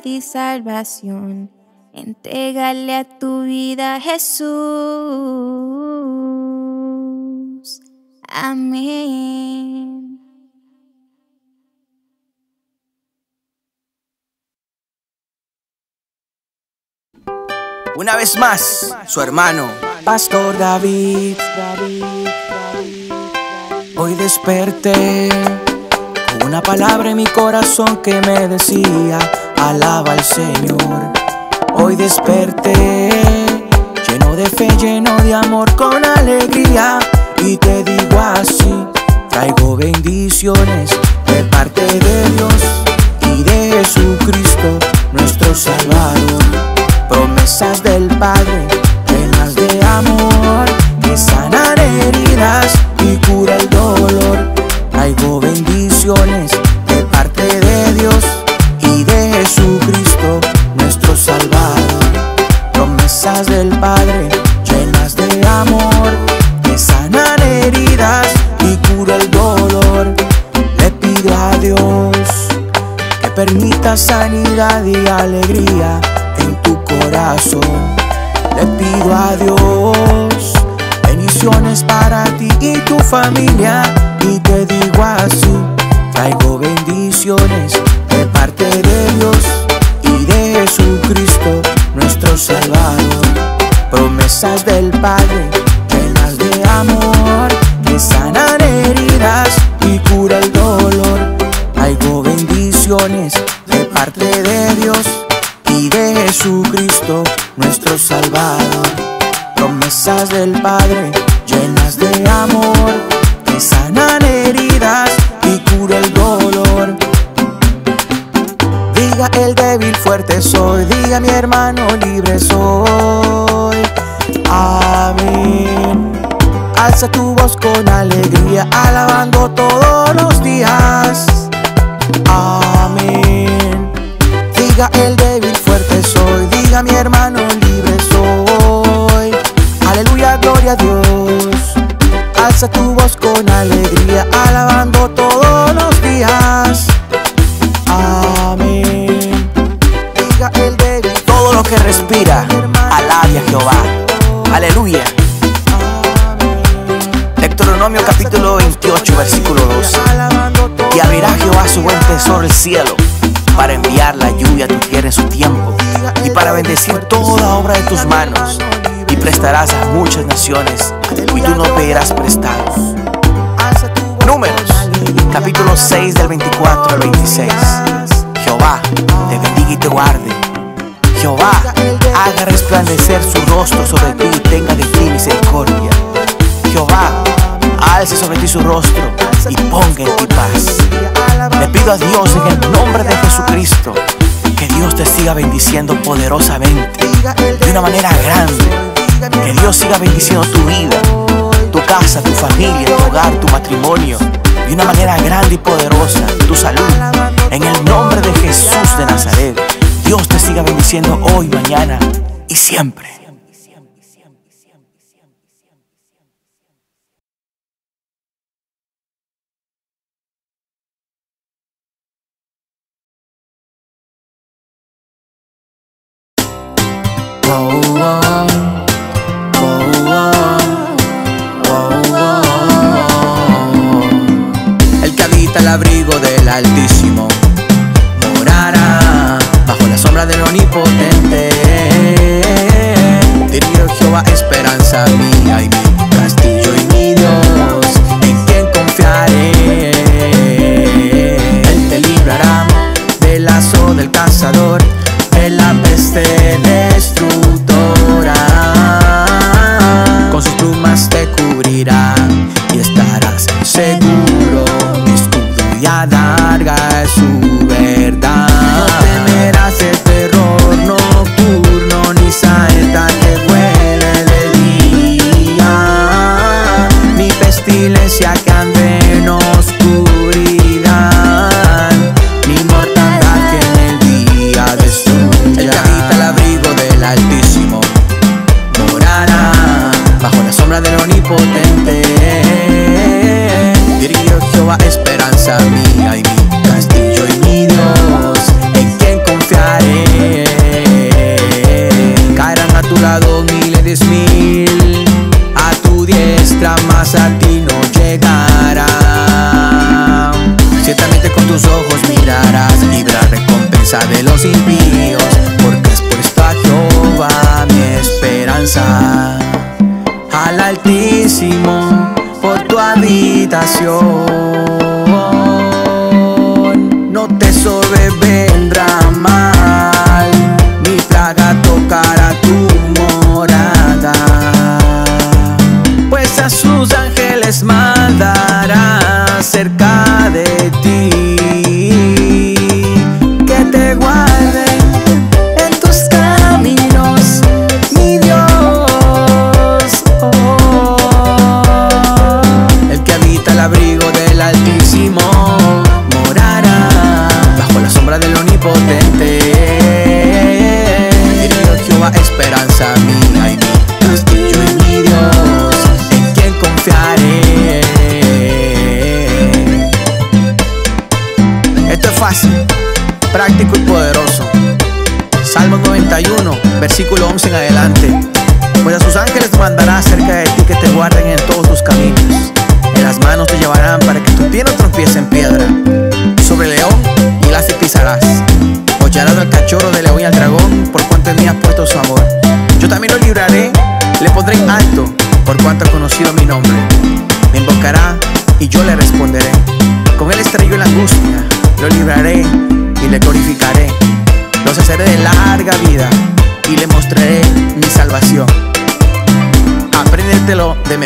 y salvación. Entrégale a tu vida Jesús. Amén. Una vez más, su hermano, Pastor David. Hoy desperté una palabra en mi corazón que me decía, alaba al Señor. Hoy desperté, lleno de fe, lleno de amor, con alegría. Y te digo así, traigo bendiciones de parte de Dios y de Jesucristo, nuestro Salvador. Promesas del Padre, llenas de amor, que sanar heridas muchas naciones, y tú no pedirás prestados. Números, capítulo 6 del 24 al 26. Jehová te bendiga y te guarde. Jehová haga resplandecer su rostro sobre ti y tenga de ti misericordia. Jehová alce sobre ti su rostro y ponga en ti paz. Le pido a Dios en el nombre de Jesucristo que Dios te siga bendiciendo poderosamente de una manera grande que Dios siga bendiciendo tu vida, tu casa, tu familia, tu hogar, tu matrimonio, de una manera grande y poderosa, tu salud. En el nombre de Jesús de Nazaret, Dios te siga bendiciendo hoy, mañana y siempre.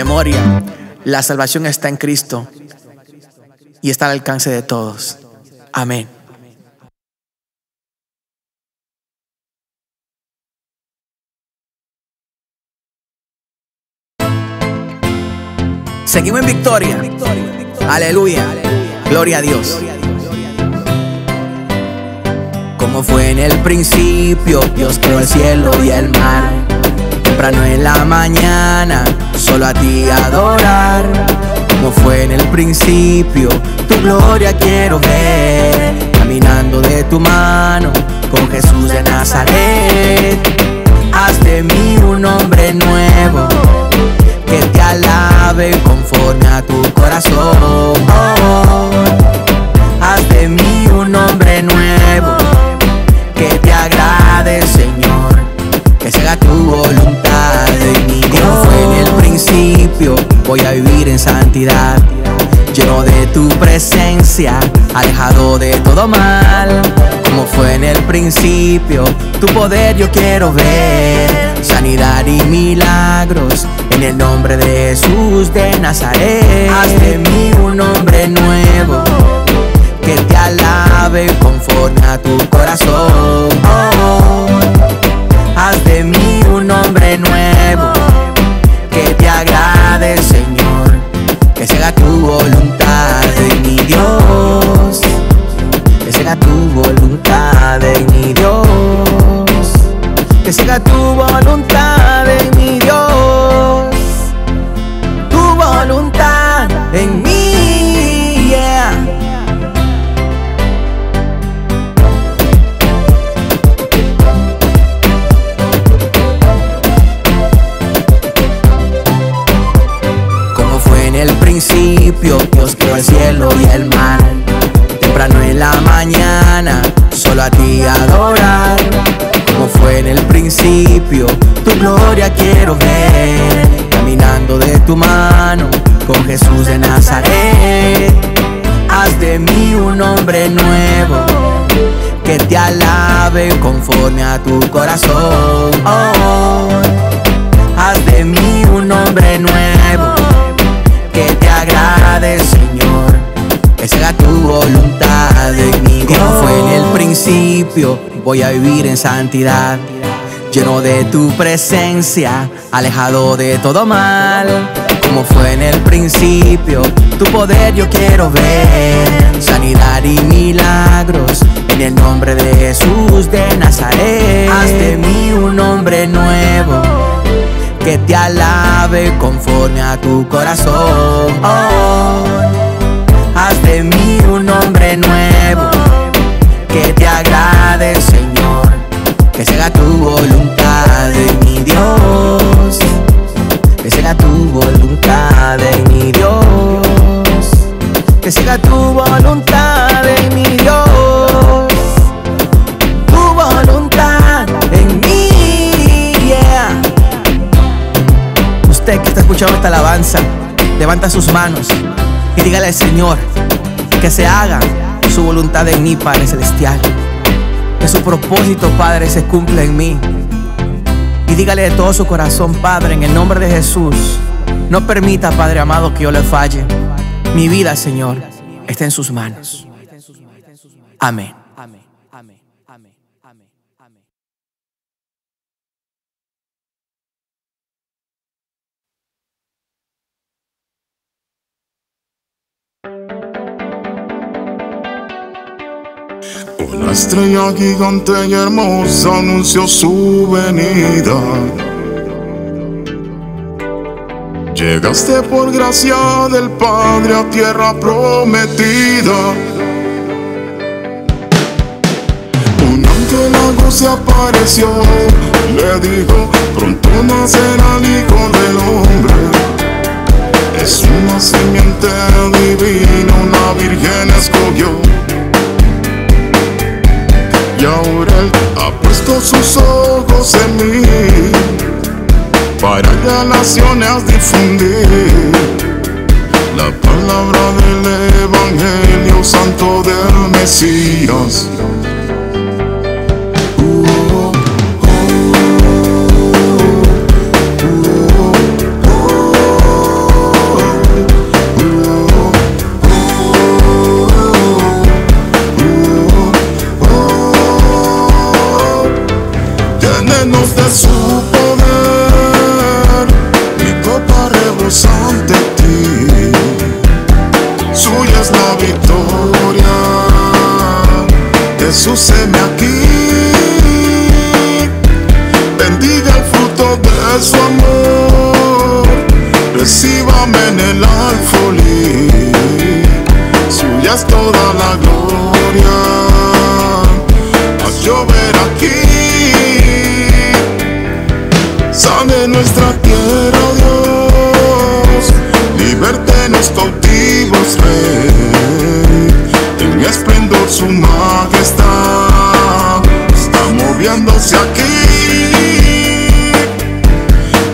Memoria. La salvación está en Cristo y está al alcance de todos. Amén. Seguimos en victoria. Aleluya. Gloria a Dios. Como fue en el principio, Dios creó el cielo y el mar. Temprano en la mañana, solo a ti adorar. Como fue en el principio, tu gloria quiero ver. Caminando de tu mano, con Jesús de Nazaret. Haz de mí un hombre nuevo que te alabe conforme a tu corazón. haz de mí un hombre nuevo que te agrade, Señor, que se haga tu voluntad voy a vivir en santidad. Lleno de tu presencia, alejado de todo mal. Como fue en el principio, tu poder yo quiero ver. Sanidad y milagros en el nombre de Jesús de Nazaret. Haz de mí un hombre nuevo que te alabe conforme a tu corazón. haz de mí un hombre nuevo Señor, que se haga tu voluntad en mi Dios, que se haga tu voluntad en mi Dios, que se haga tu voluntad tu gloria quiero ver. Caminando de tu mano, con Jesús de Nazaret. Haz de mí un hombre nuevo que te alabe conforme a tu corazón. haz de mí un hombre nuevo que te agrade, Señor, que se haga tu voluntad en mí. Como fue en el principio, voy a vivir en santidad. Lleno de tu presencia, alejado de todo mal. Como fue en el principio, tu poder yo quiero ver. Sanidad y milagros en el nombre de Jesús de Nazaret. Haz de mí un hombre nuevo que te alabe conforme a tu corazón. haz de mí un hombre nuevo que te agrade, que se haga tu voluntad en mi Dios, que se haga tu voluntad en mi Dios, que se haga tu voluntad en mi Dios, tu voluntad en mí, yeah. Usted que está escuchando esta alabanza, levanta sus manos y dígale al Señor que se haga su voluntad en mí, Padre Celestial. Que su propósito, Padre, se cumpla en mí. Y dígale de todo su corazón, Padre, en el nombre de Jesús. No permita, Padre amado, que yo le falle. Mi vida, Señor, está en sus manos. Amén. Una estrella gigante y hermosa anunció su venida. Llegaste por gracia del Padre a tierra prometida. se apareció, le dijo, pronto nacerá el Hijo del Hombre. Es una simiente divina, una virgen escogió. Y ahora él ha puesto sus ojos en mí para naciones difundir la palabra del Evangelio Santo del Mesías. Llenenos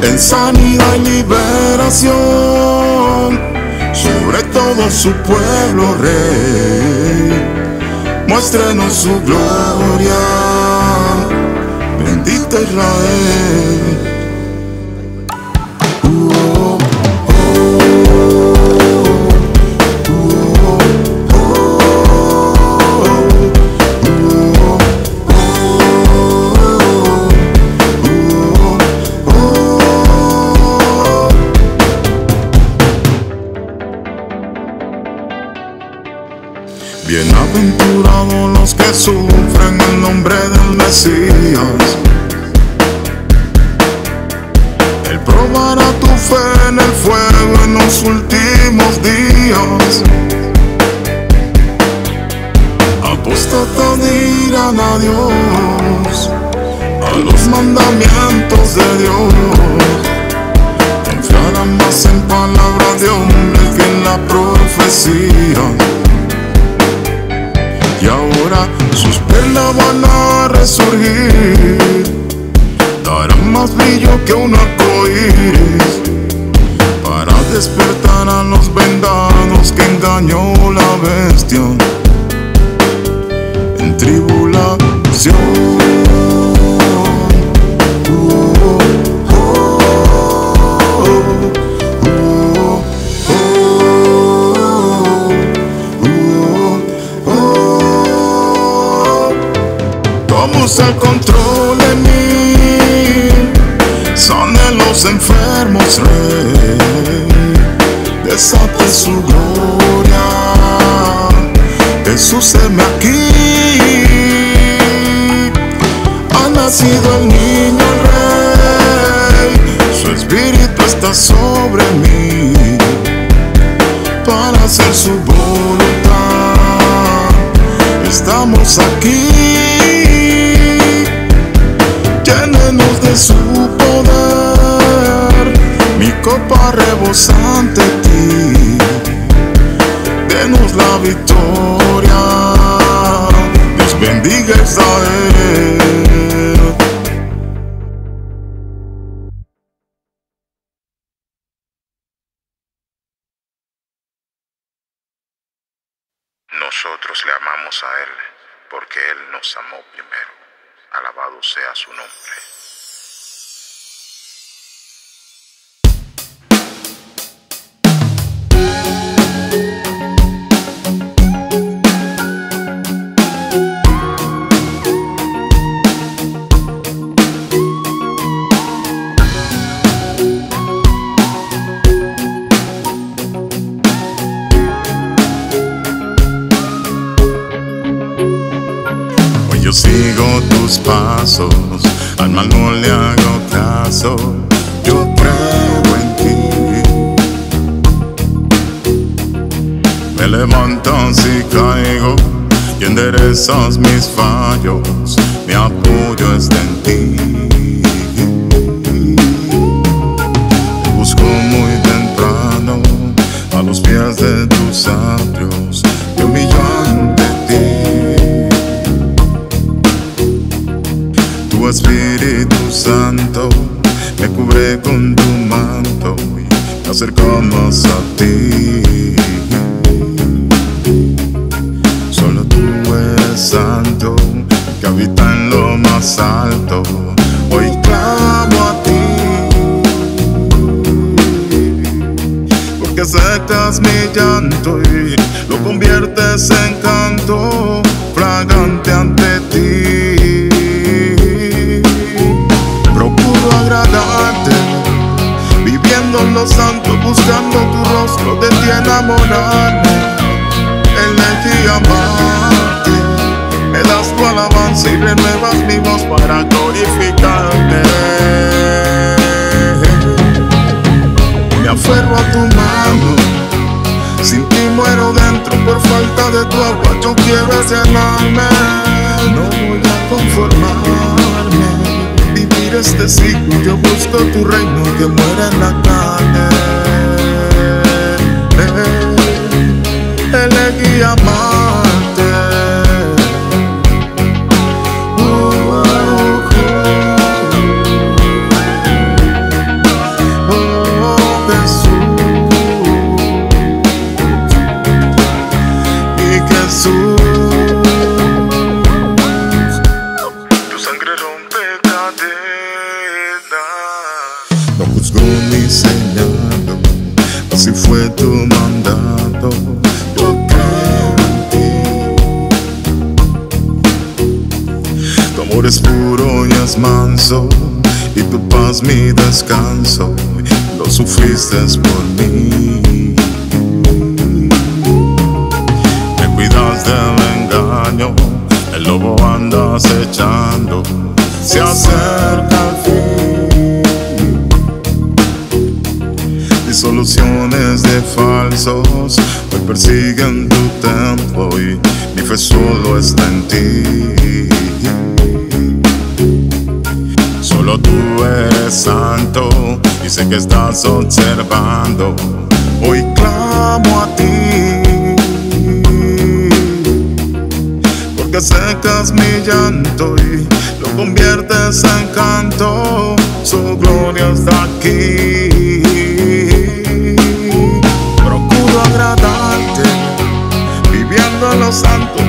En sanidad y liberación, sobre todo su pueblo, Rey. Muéstrenos su gloria, bendito Israel. Copa rebosante ti, denos la victoria, Dios bendiga a Israel. Nosotros le amamos a Él porque Él nos amó primero. Alabado sea su nombre. Al mal no le hago caso. Yo creo en ti. Me levanto si caigo, y enderezas mis fallos, mi apoyo está en ti. Enamorarme elegí amarte. Me das tu alabanza y renuevas mi voz para glorificarte. Me aferro a tu mano, sin ti muero dentro por falta de tu agua. Yo quiero llenarme, no voy a conformarme. Vivir este siglo, yo busco tu reino que muere en la carne elegí amarte. Descanso. Lo sufriste por mí. Me cuidas del engaño, el lobo anda acechando, se acerca al fin. Disoluciones de falsos hoy persiguen tu templo y mi fe solo está en ti. Solo tú eres santo y sé que estás observando. Hoy clamo a ti porque secas mi llanto y lo conviertes en canto. Su gloria está aquí. Procuro agradarte, viviendo en lo santo,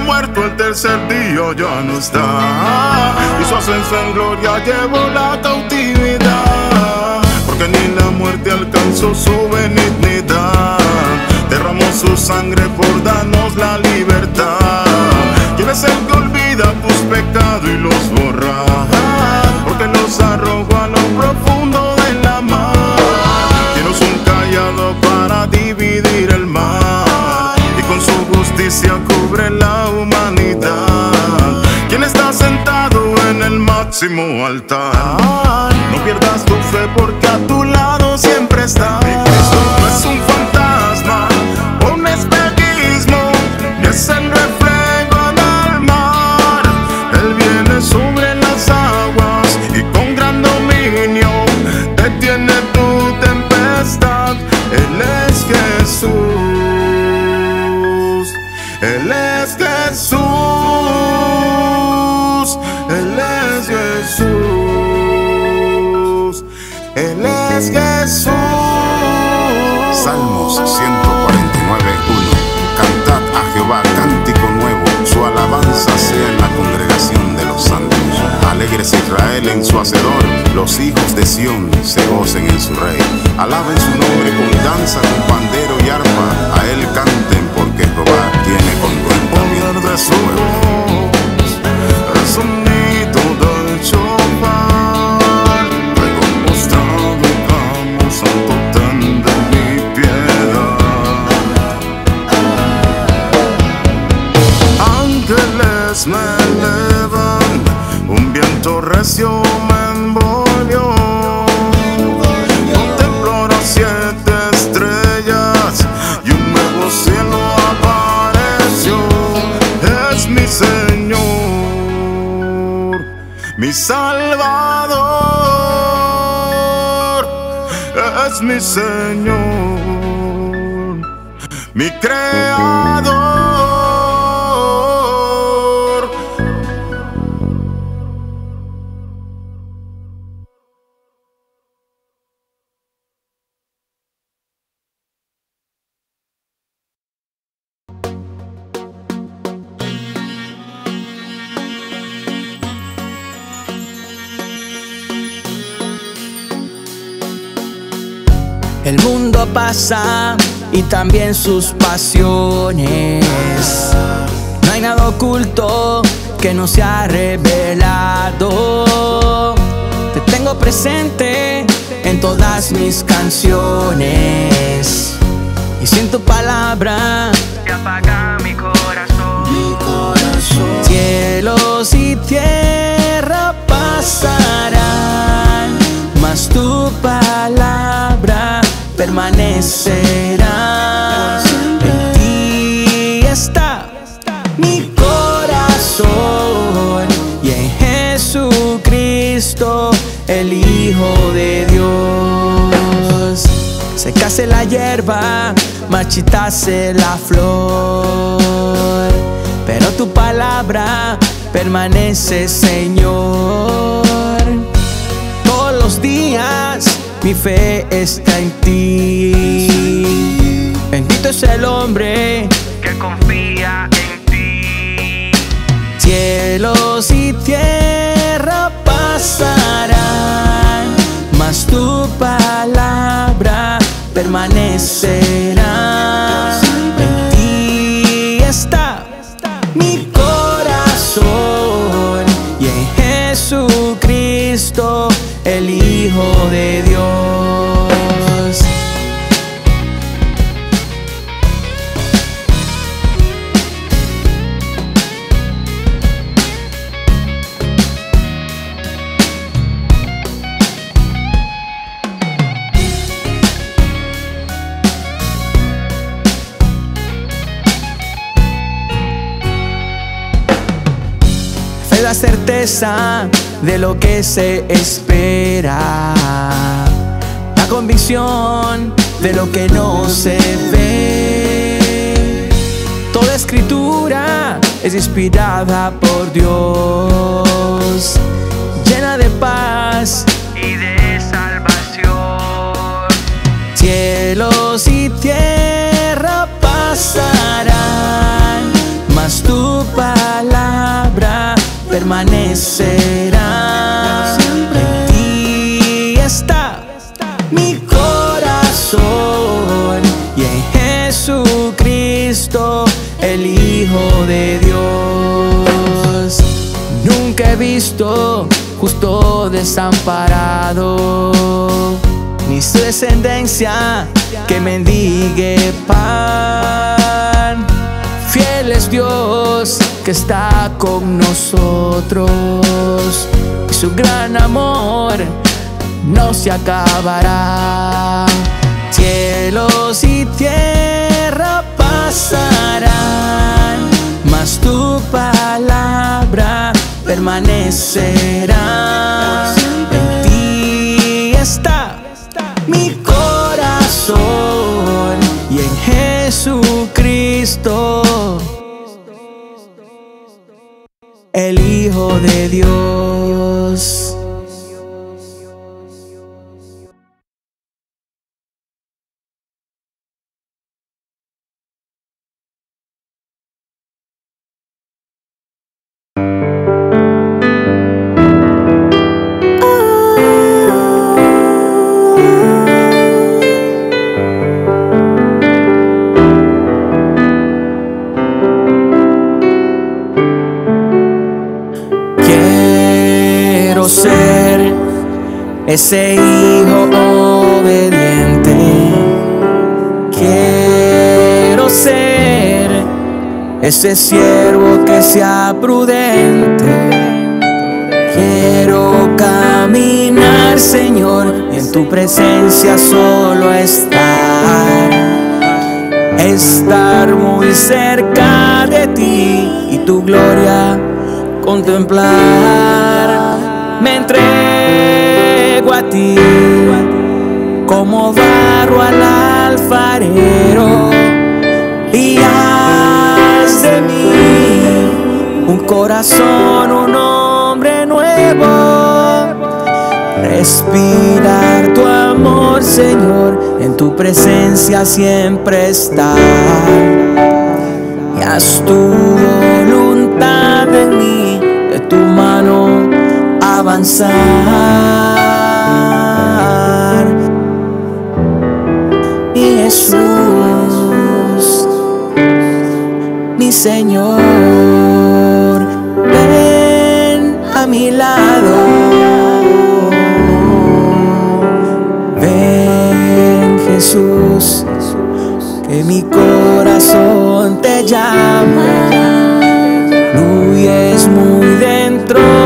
muerto el tercer día ya no está. Y su ascenso en gloria llevó la cautividad. Porque ni la muerte alcanzó su benignidad. Derramó su sangre por darnos la libertad. ¿Quién es el que olvida tus pecados y los borra? Porque los arrojó a lo profundo la humanidad. ¿Quién está sentado en el máximo altar? No pierdas tu fe porque a tu lado siempre está. No es un Israel en su hacedor, los hijos de Sión se gocen en su rey. Alaben su nombre con danza, con pandero y arpa, a él canten porque Jehová tiene contentamiento de su pueblo. Señor, mi Creador. También sus pasiones. No hay nada oculto que no se ha revelado. Te tengo presente en todas mis canciones. Y sin tu palabra se apaga mi corazón. Mi corazón. Cielos y tierra pasarán, mas tu palabra permanecerá. El Hijo de Dios. Secase la hierba, marchitase la flor, pero tu palabra permanece, Señor. Todos los días mi fe está en ti. Bendito es el hombre se espera. La convicción de lo que no se ve. Toda escritura es inspirada por Dios, llena de paz Y de salvación. Cielos y tierra pasarán, mas tu palabra permanecerá. Hijo de Dios. Nunca he visto justo desamparado, ni su descendencia que mendigue pan. Fiel es Dios que está con nosotros y su gran amor no se acabará. Cielos y tierra pasarán, palabra permanecerá. En ti está mi corazón y en Jesucristo, el Hijo de Dios. Ese hijo obediente. Quiero ser ese siervo que sea prudente. Quiero caminar, Señor, y en tu presencia solo estar. Estar muy cerca de ti y tu gloria contemplar. Me entrego a ti como barro al alfarero y haz de mí un corazón, un hombre nuevo. Respirar tu amor, Señor, en tu presencia siempre estar. Y haz tu voluntad en mí, de tu mano avanzar. Mi Jesús, mi Señor, ven a mi lado. Ven Jesús, que mi corazón te llama. Fluyes muy dentro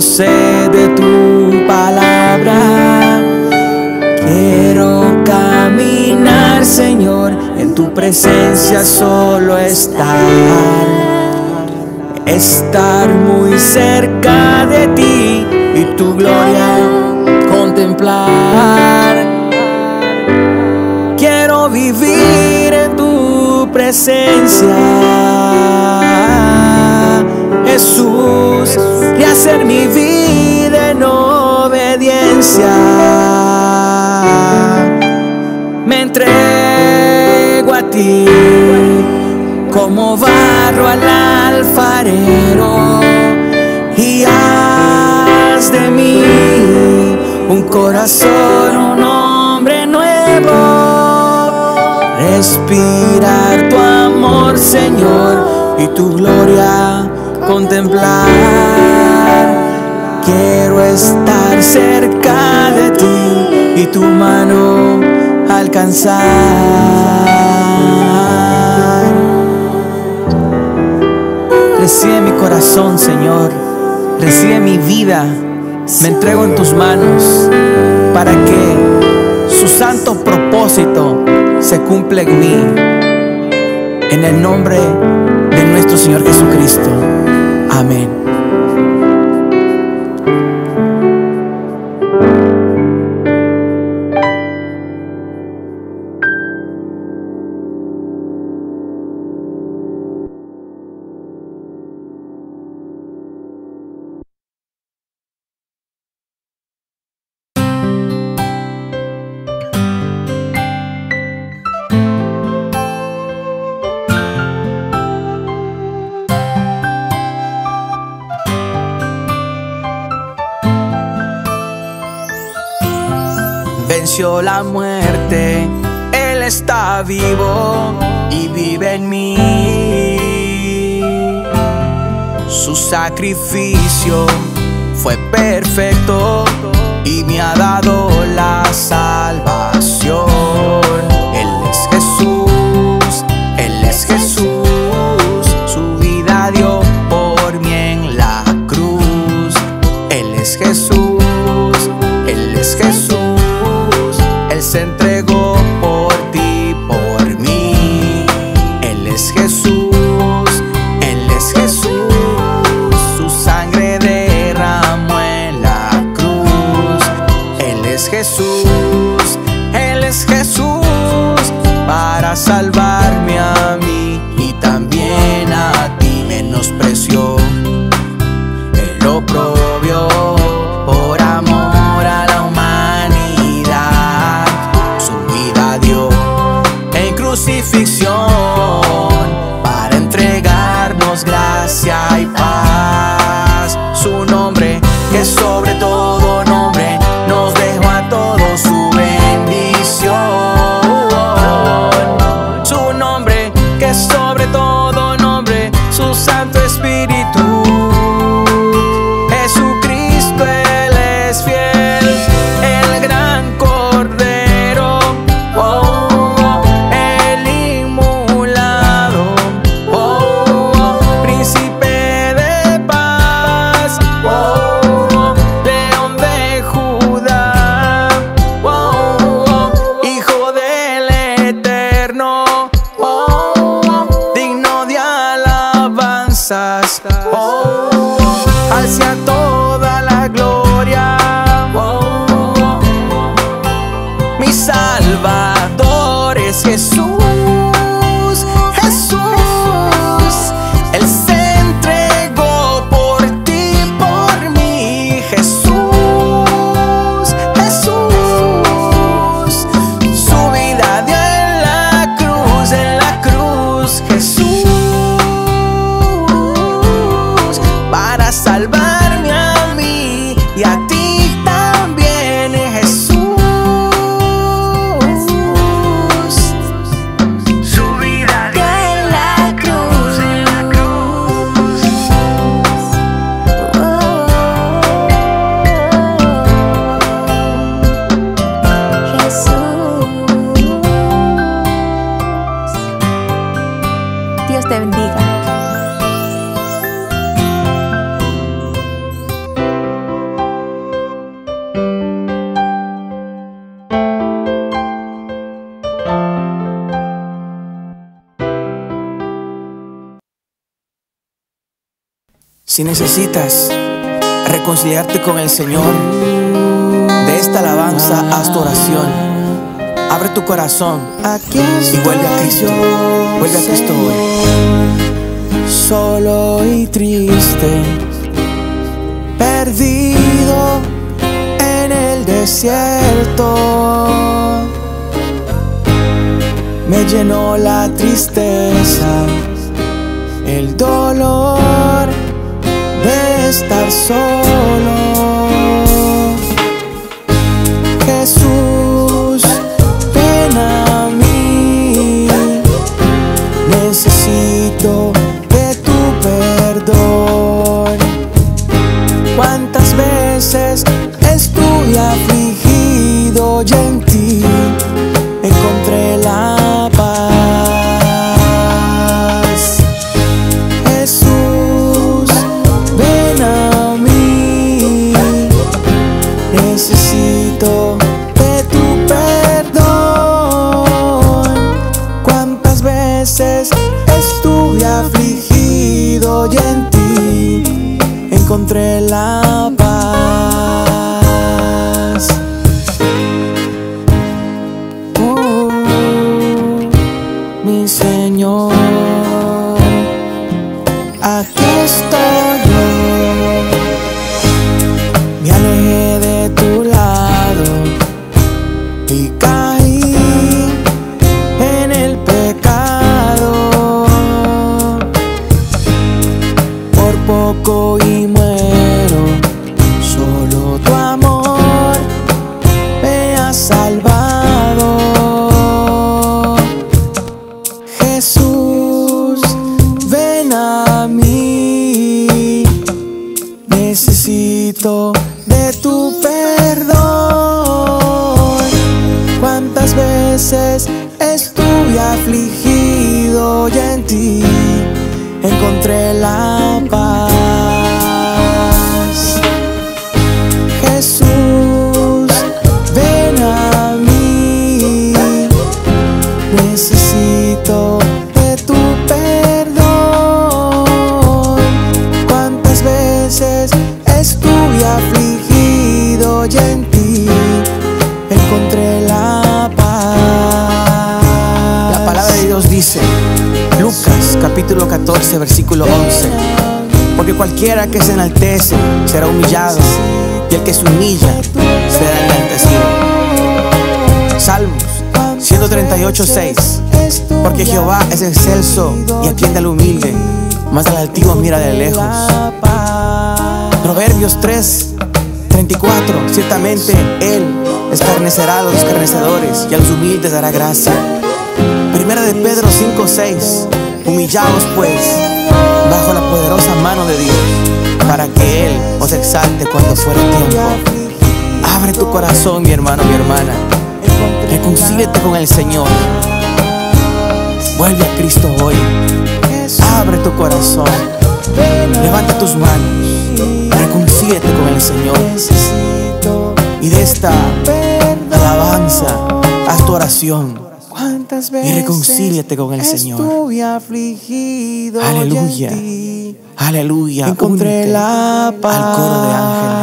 tengo sed de tu palabra. Quiero caminar, Señor, en tu presencia solo estar. Estar muy cerca de ti y tu gloria contemplar. Quiero vivir en tu presencia, Jesús y hacer mi vida en obediencia. Me entrego a ti como barro al alfarero y haz de mí un corazón, un hombre nuevo. Respirar tu amor, Señor, y tu gloria contemplar. Quiero estar cerca de ti y tu mano alcanzar. Recibe mi corazón, Señor. Recibe mi vida. Me entrego en tus manos para que su santo propósito se cumpla en mí. En el nombre de nuestro Señor Jesucristo. Amén. La muerte, Él está vivo y vive en mí. Su sacrificio fue perfecto y me ha dado la salvación. Si necesitas reconciliarte con el Señor, de esta alabanza haz tu oración. Abre tu corazón y vuelve a Cristo. Vuelve a Cristo hoy. Solo y triste, perdido en el desierto. Me llenó la tristeza, el dolor estar solo. Jesús, ven a mí, necesito y atiende al humilde, más al altivo mira de lejos. Proverbios 3, 34, ciertamente Él escarnecerá a los escarnecedores y a los humildes dará gracia. Primera de Pedro 5, 6, humillaos pues bajo la poderosa mano de Dios, para que Él os exalte cuando fuera tiempo. Abre tu corazón, mi hermano, mi hermana. Reconcíliate con el Señor. Vuelve a Cristo hoy. Abre tu corazón. Levanta tus manos. Reconcíliate con el Señor. Y de esta alabanza, haz tu oración. ¿Cuántas Y reconcíliate con el Señor. Aleluya. Aleluya. encontré Únete la paz. al coro de ángeles.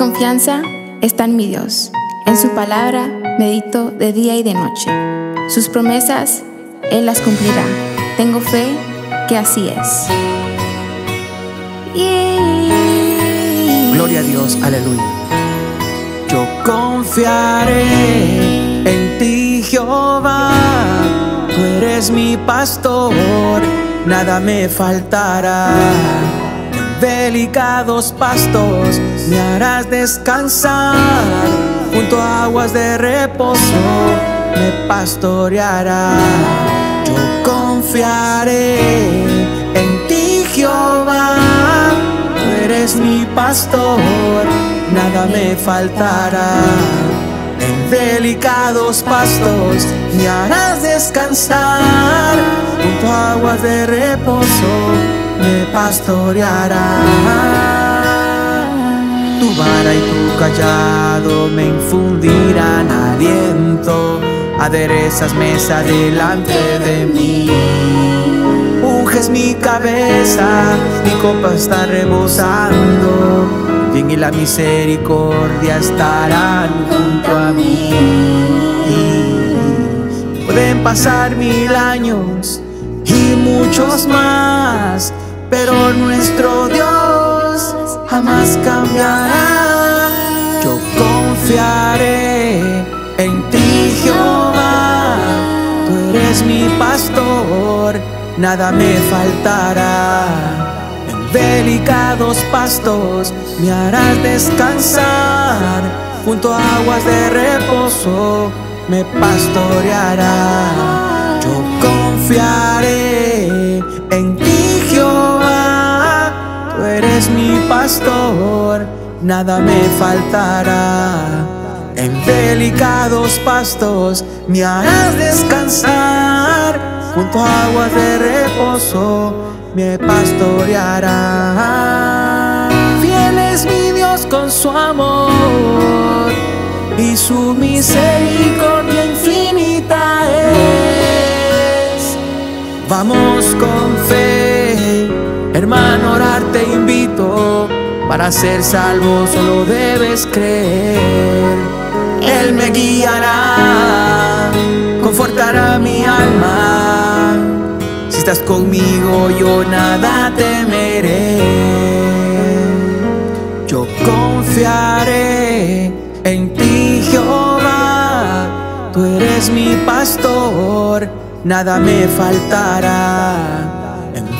Confianza está en mi Dios. En su palabra medito de día y de noche. Sus promesas Él las cumplirá. Tengo fe que así es. Gloria a Dios. Aleluya. Yo confiaré en ti, Jehová. Tú eres mi pastor, nada me faltará. Delicados pastos me harás descansar. Junto a aguas de reposo me pastoreará. Yo confiaré en ti, Jehová. Tú eres mi pastor, nada me faltará. En delicados pastos me harás descansar. Junto a aguas de reposo me pastoreará. Tu vara y tu callado me infundirán aliento. Aderezas mesa delante de mí. Unges mi cabeza, mi copa está rebosando. bien y la misericordia estarán junto a mí. Pueden pasar mil años y muchos más, pero nuestro Dios jamás cambiará. Yo confiaré en ti, Jehová, tú eres mi pastor, nada me faltará delicados pastos me harás descansar, junto a aguas de reposo me pastoreará. Yo confiaré eres mi pastor, nada me faltará. En delicados pastos me harás descansar, junto a aguas de reposo me pastoreará. Fiel es mi Dios con su amor y su misericordia infinita es. Vamos con fe, hermano, orar invito. Para ser salvo solo debes creer. Él me guiará, confortará mi alma estás conmigo yo nada temeré. Yo confiaré en ti Jehová, tú eres mi pastor, nada me faltará.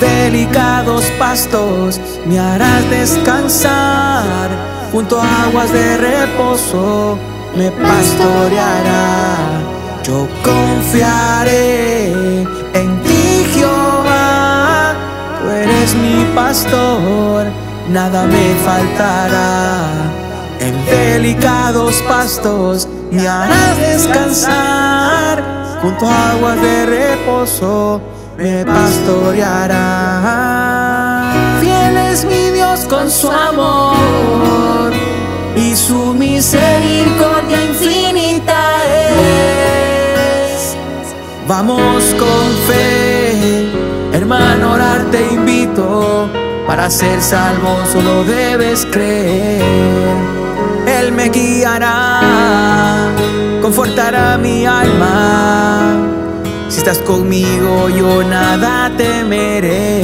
Delicados pastos me harás descansar, junto a aguas de reposo me pastoreará. Yo confiaré en ti mi pastor, nada me faltará. En delicados pastos me harás descansar, junto a aguas de reposo me pastoreará. Fiel es mi Dios con su amor y su misericordia infinita es. Vamos con fe Hermano, orar te invito, para ser salvo solo debes creer. Él me guiará, confortará mi alma. Estás conmigo yo nada temeré.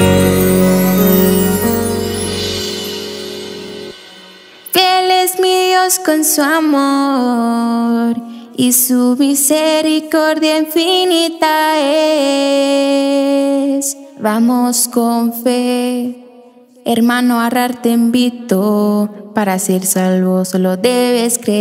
Fiel es mi Dios con su amor y su misericordia infinita es. Vamos con fe. Hermano, a te invito. Para ser salvo solo debes creer.